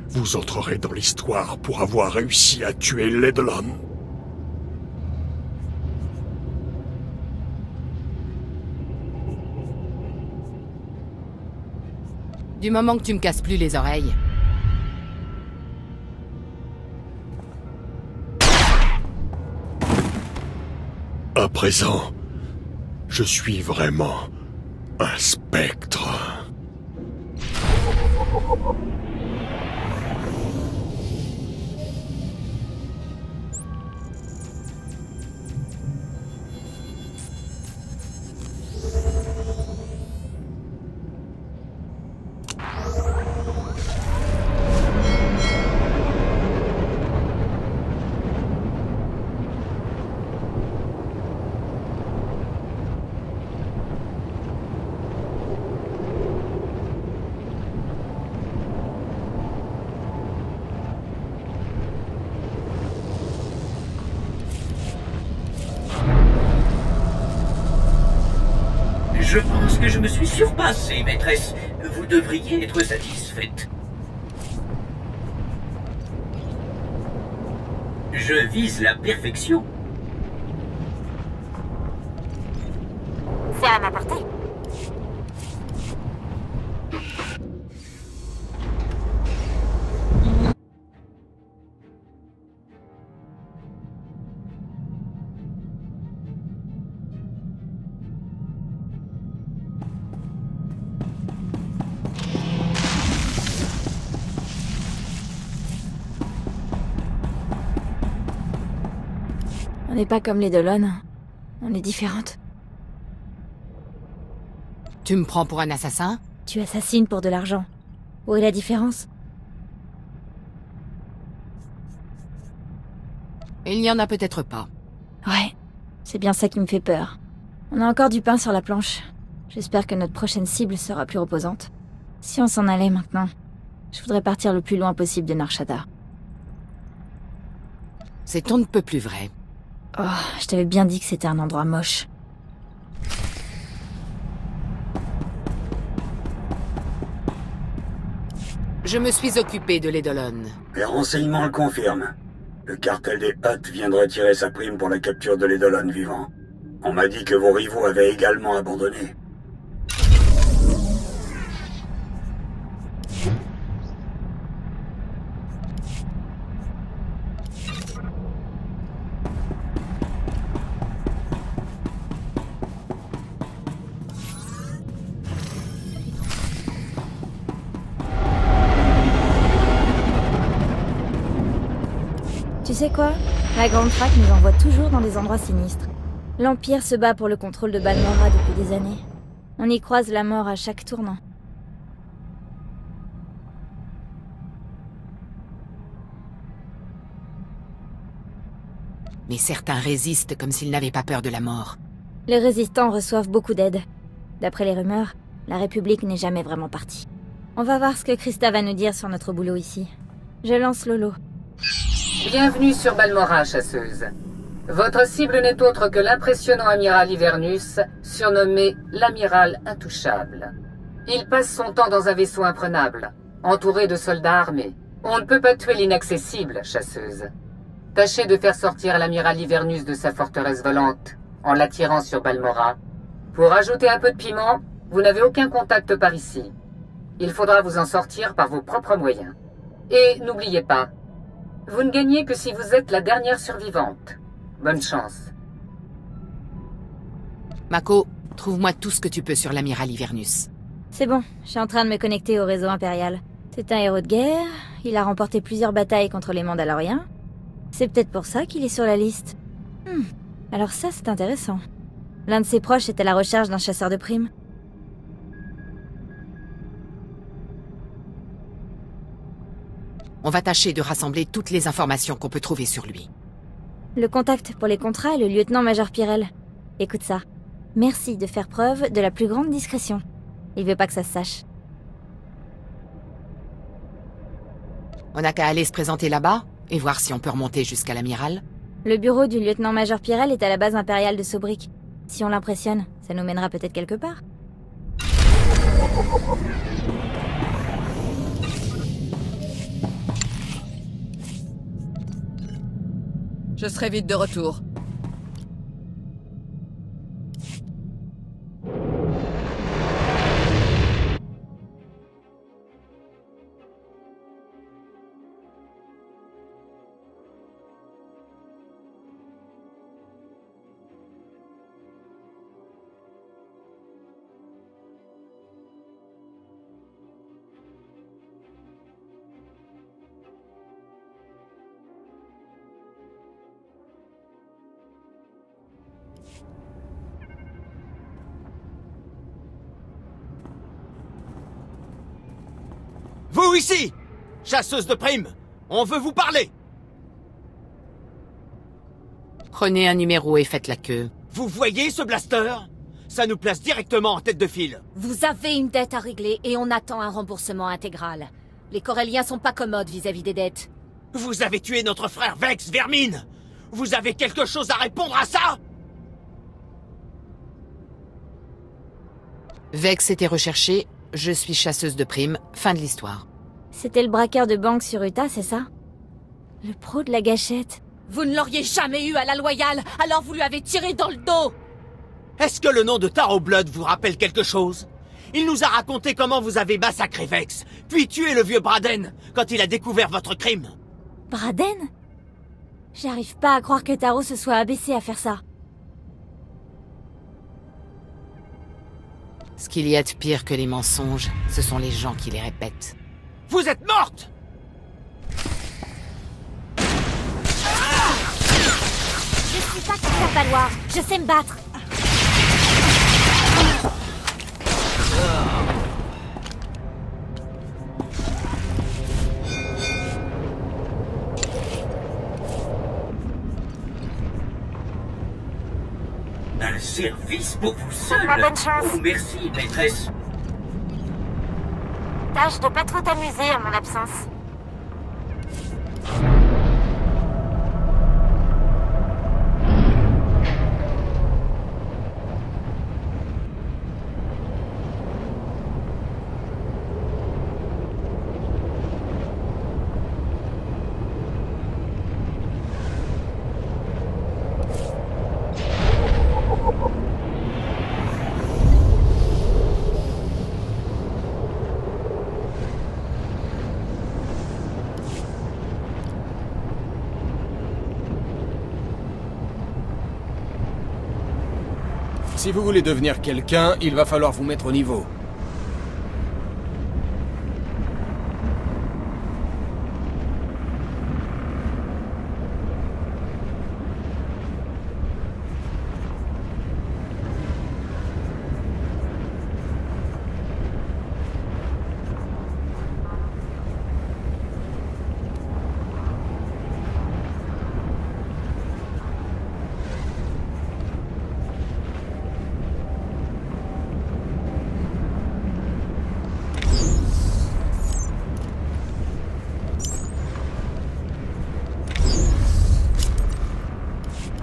Vous entrerez dans l'histoire pour avoir réussi à tuer Ledlon. Du moment que tu me casses plus les oreilles. À présent, je suis vraiment un spectre. Vous devriez être satisfaite. Je vise la perfection. C'est à. N'est pas comme les Dolon. On est différentes. Tu me prends pour un assassin? Tu assassines pour de l'argent. Où est la différence? Il n'y en a peut-être pas. Ouais, c'est bien ça qui me fait peur. On a encore du pain sur la planche. J'espère que notre prochaine cible sera plus reposante. Si on s'en allait maintenant, je voudrais partir le plus loin possible de Narshada. C'est on ne peut plus vrai. Oh, je t'avais bien dit que c'était un endroit moche. Je me suis occupé de l'Edolon. Les renseignements le confirment. Le cartel des Hutt vient de retirer sa prime pour la capture de l'Edolon vivant. On m'a dit que vos rivaux avaient également abandonné. Sais quoi? La Grande Traque nous envoie toujours dans des endroits sinistres. L'Empire se bat pour le contrôle de Balmora depuis des années. On y croise la mort à chaque tournant. Mais certains résistent comme s'ils n'avaient pas peur de la mort. Les résistants reçoivent beaucoup d'aide. D'après les rumeurs, la République n'est jamais vraiment partie. On va voir ce que Christa va nous dire sur notre boulot ici. Je lance Lolo. Bienvenue sur Balmora, chasseuse. Votre cible n'est autre que l'impressionnant amiral Hivernus, surnommé l'amiral intouchable. Il passe son temps dans un vaisseau imprenable, entouré de soldats armés. On ne peut pas tuer l'inaccessible, chasseuse. Tâchez de faire sortir l'amiral Hivernus de sa forteresse volante, en l'attirant sur Balmora. Pour ajouter un peu de piment, vous n'avez aucun contact par ici. Il faudra vous en sortir par vos propres moyens. Et n'oubliez pas, vous ne gagnez que si vous êtes la dernière survivante. Bonne chance. Mako, trouve-moi tout ce que tu peux sur l'amiral Hivernus. C'est bon, je suis en train de me connecter au réseau impérial. C'est un héros de guerre, il a remporté plusieurs batailles contre les Mandaloriens. C'est peut-être pour ça qu'il est sur la liste. Hmm, alors ça c'est intéressant. L'un de ses proches est à la recherche d'un chasseur de primes. On va tâcher de rassembler toutes les informations qu'on peut trouver sur lui. Le contact pour les contrats est le lieutenant-major Pirel. Écoute ça. Merci de faire preuve de la plus grande discrétion. Il veut pas que ça se sache. On n'a qu'à aller se présenter là-bas et voir si on peut remonter jusqu'à l'amiral. Le bureau du lieutenant-major Pirel est à la base impériale de Sobrick. Si on l'impressionne, ça nous mènera peut-être quelque part. Je serai vite de retour. Ici Chasseuse de primes On veut vous parler Prenez un numéro et faites la queue. Vous voyez ce blaster? Ça nous place directement en tête de file. Vous avez une dette à régler et on attend un remboursement intégral. Les Coréliens sont pas commodes vis-à-vis des dettes. Vous avez tué notre frère Vex, Vermine Vous avez quelque chose à répondre à ça Vex était recherché, je suis chasseuse de primes, fin de l'histoire. C'était le braqueur de banque sur Utah, c'est ça? Le pro de la gâchette. Vous ne l'auriez jamais eu à la loyale, alors vous lui avez tiré dans le dos Est-ce que le nom de Taro Blood vous rappelle quelque chose? Il nous a raconté comment vous avez massacré Vex, puis tué le vieux Braden quand il a découvert votre crime. Braden? J'arrive pas à croire que Taro se soit abaissé à faire ça. Ce qu'il y a de pire que les mensonges, ce sont les gens qui les répètent. Vous êtes morte Je suis pas qui faire valoir, je sais me battre Un service pour vous seul bonne chance. Oh, merci, maîtresse. Tâche de pas trop t'amuser à mon absence. Si vous voulez devenir quelqu'un, il va falloir vous mettre au niveau.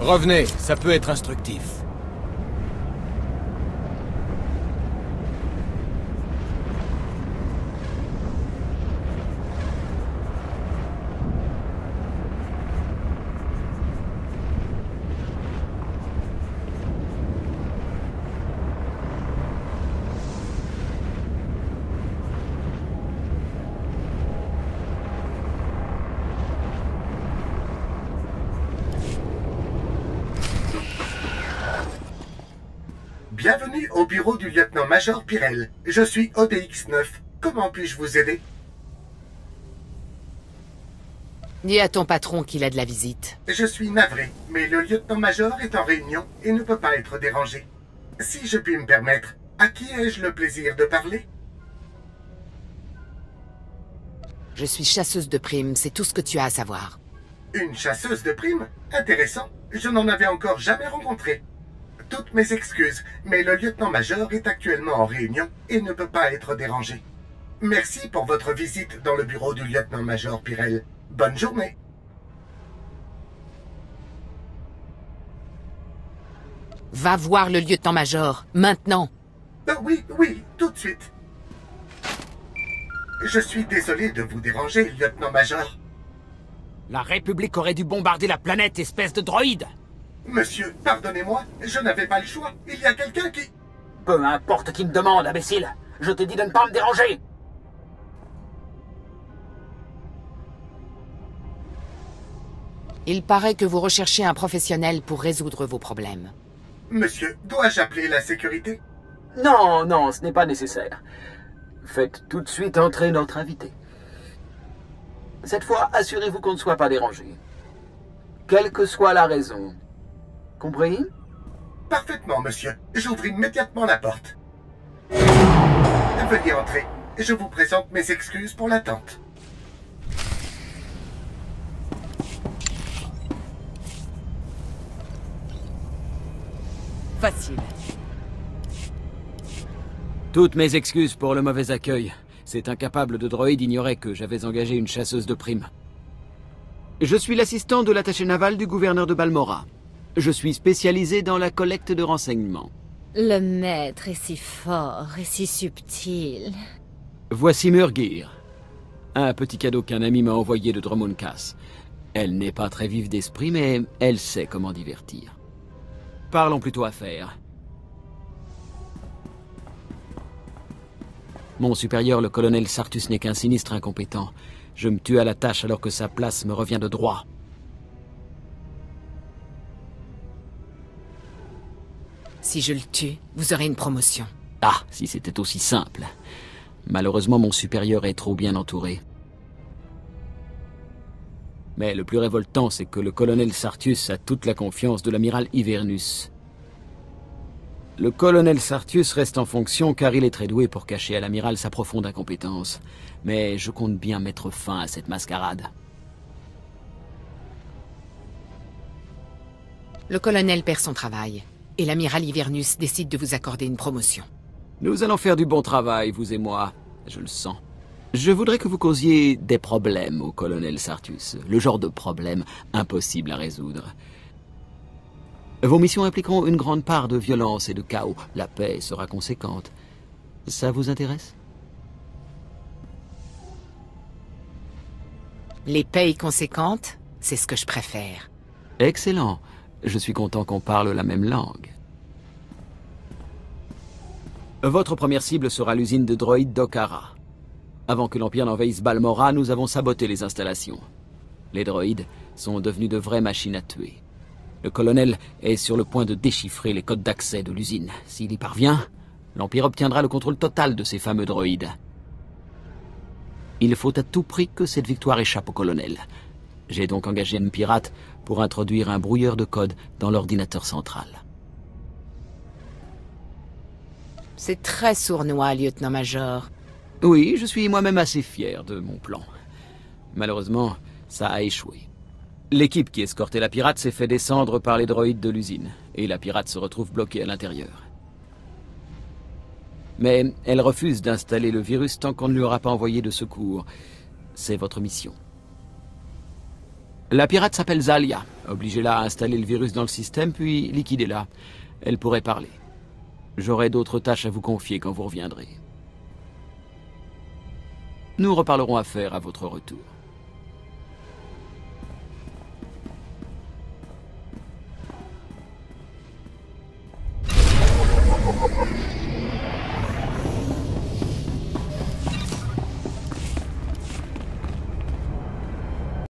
Revenez, ça peut être instructif. Bienvenue au bureau lieutenant-major Pirel. Je suis ODX-9. Comment puis-je vous aider? Dis à ton patron qu'il a de la visite. Je suis navré, mais le lieutenant-major est en réunion et ne peut pas être dérangé. Si je puis me permettre, à qui ai-je le plaisir de parler? Je suis chasseuse de primes, c'est tout ce que tu as à savoir. Une chasseuse de primes? Intéressant. Je n'en avais encore jamais rencontré. Toutes mes excuses, mais le lieutenant-major est actuellement en réunion et ne peut pas être dérangé. Merci pour votre visite dans le bureau du lieutenant-major Pirel. Bonne journée. Va voir le lieutenant-major, maintenant. Euh, oui, oui, tout de suite. Je suis désolé de vous déranger, lieutenant-major. La République aurait dû bombarder la planète, espèce de droïde Monsieur, pardonnez-moi, je n'avais pas le choix. Il y a quelqu'un qui... Peu importe qui me demande, imbécile. Je t'ai dit de ne pas me déranger. Il paraît que vous recherchez un professionnel pour résoudre vos problèmes. Monsieur, dois-je appeler la sécurité? Non, non, ce n'est pas nécessaire. Faites tout de suite entrer notre invité. Cette fois, assurez-vous qu'on ne soit pas dérangé. Quelle que soit la raison. Compris? Parfaitement, monsieur. J'ouvre immédiatement la porte. Veuillez entrer. Je vous présente mes excuses pour l'attente. Facile. Toutes mes excuses pour le mauvais accueil. Cet incapable de droïde ignorait que j'avais engagé une chasseuse de primes. Je suis l'assistant de l'attaché naval du gouverneur de Balmora. Je suis spécialisé dans la collecte de renseignements. Le maître est si fort et si subtil. Voici Murgir. Un petit cadeau qu'un ami m'a envoyé de Drummond Cass. Elle n'est pas très vive d'esprit, mais elle sait comment divertir. Parlons plutôt affaires. Mon supérieur, le colonel Sartus, n'est qu'un sinistre incompétent. Je me tue à la tâche alors que sa place me revient de droit. Si je le tue, vous aurez une promotion. Ah, si c'était aussi simple. Malheureusement, mon supérieur est trop bien entouré. Mais le plus révoltant, c'est que le colonel Sartius a toute la confiance de l'amiral Hivernus. Le colonel Sartius reste en fonction car il est très doué pour cacher à l'amiral sa profonde incompétence. Mais je compte bien mettre fin à cette mascarade. Le colonel perd son travail, et l'amiral Hivernus décide de vous accorder une promotion. Nous allons faire du bon travail, vous et moi. Je le sens. Je voudrais que vous causiez des problèmes au colonel Sartus. Le genre de problème impossible à résoudre. Vos missions impliqueront une grande part de violence et de chaos. La paix sera conséquente. Ça vous intéresse? Les payes conséquentes, c'est ce que je préfère. Excellent. Je suis content qu'on parle la même langue. Votre première cible sera l'usine de droïdes d'Okara. Avant que l'Empire n'envahisse Balmora, nous avons saboté les installations. Les droïdes sont devenus de vraies machines à tuer. Le colonel est sur le point de déchiffrer les codes d'accès de l'usine. S'il y parvient, l'Empire obtiendra le contrôle total de ces fameux droïdes. Il faut à tout prix que cette victoire échappe au colonel. J'ai donc engagé une pirate pour introduire un brouilleur de code dans l'ordinateur central. C'est très sournois, lieutenant-major. Oui, je suis moi-même assez fier de mon plan. Malheureusement, ça a échoué. L'équipe qui escortait la pirate s'est fait descendre par les droïdes de l'usine, et la pirate se retrouve bloquée à l'intérieur. Mais elle refuse d'installer le virus tant qu'on ne lui aura pas envoyé de secours. C'est votre mission. La pirate s'appelle Zalia. Obligez-la à installer le virus dans le système, puis liquidez-la. Elle pourrait parler. J'aurai d'autres tâches à vous confier quand vous reviendrez. Nous reparlerons affaires à votre retour.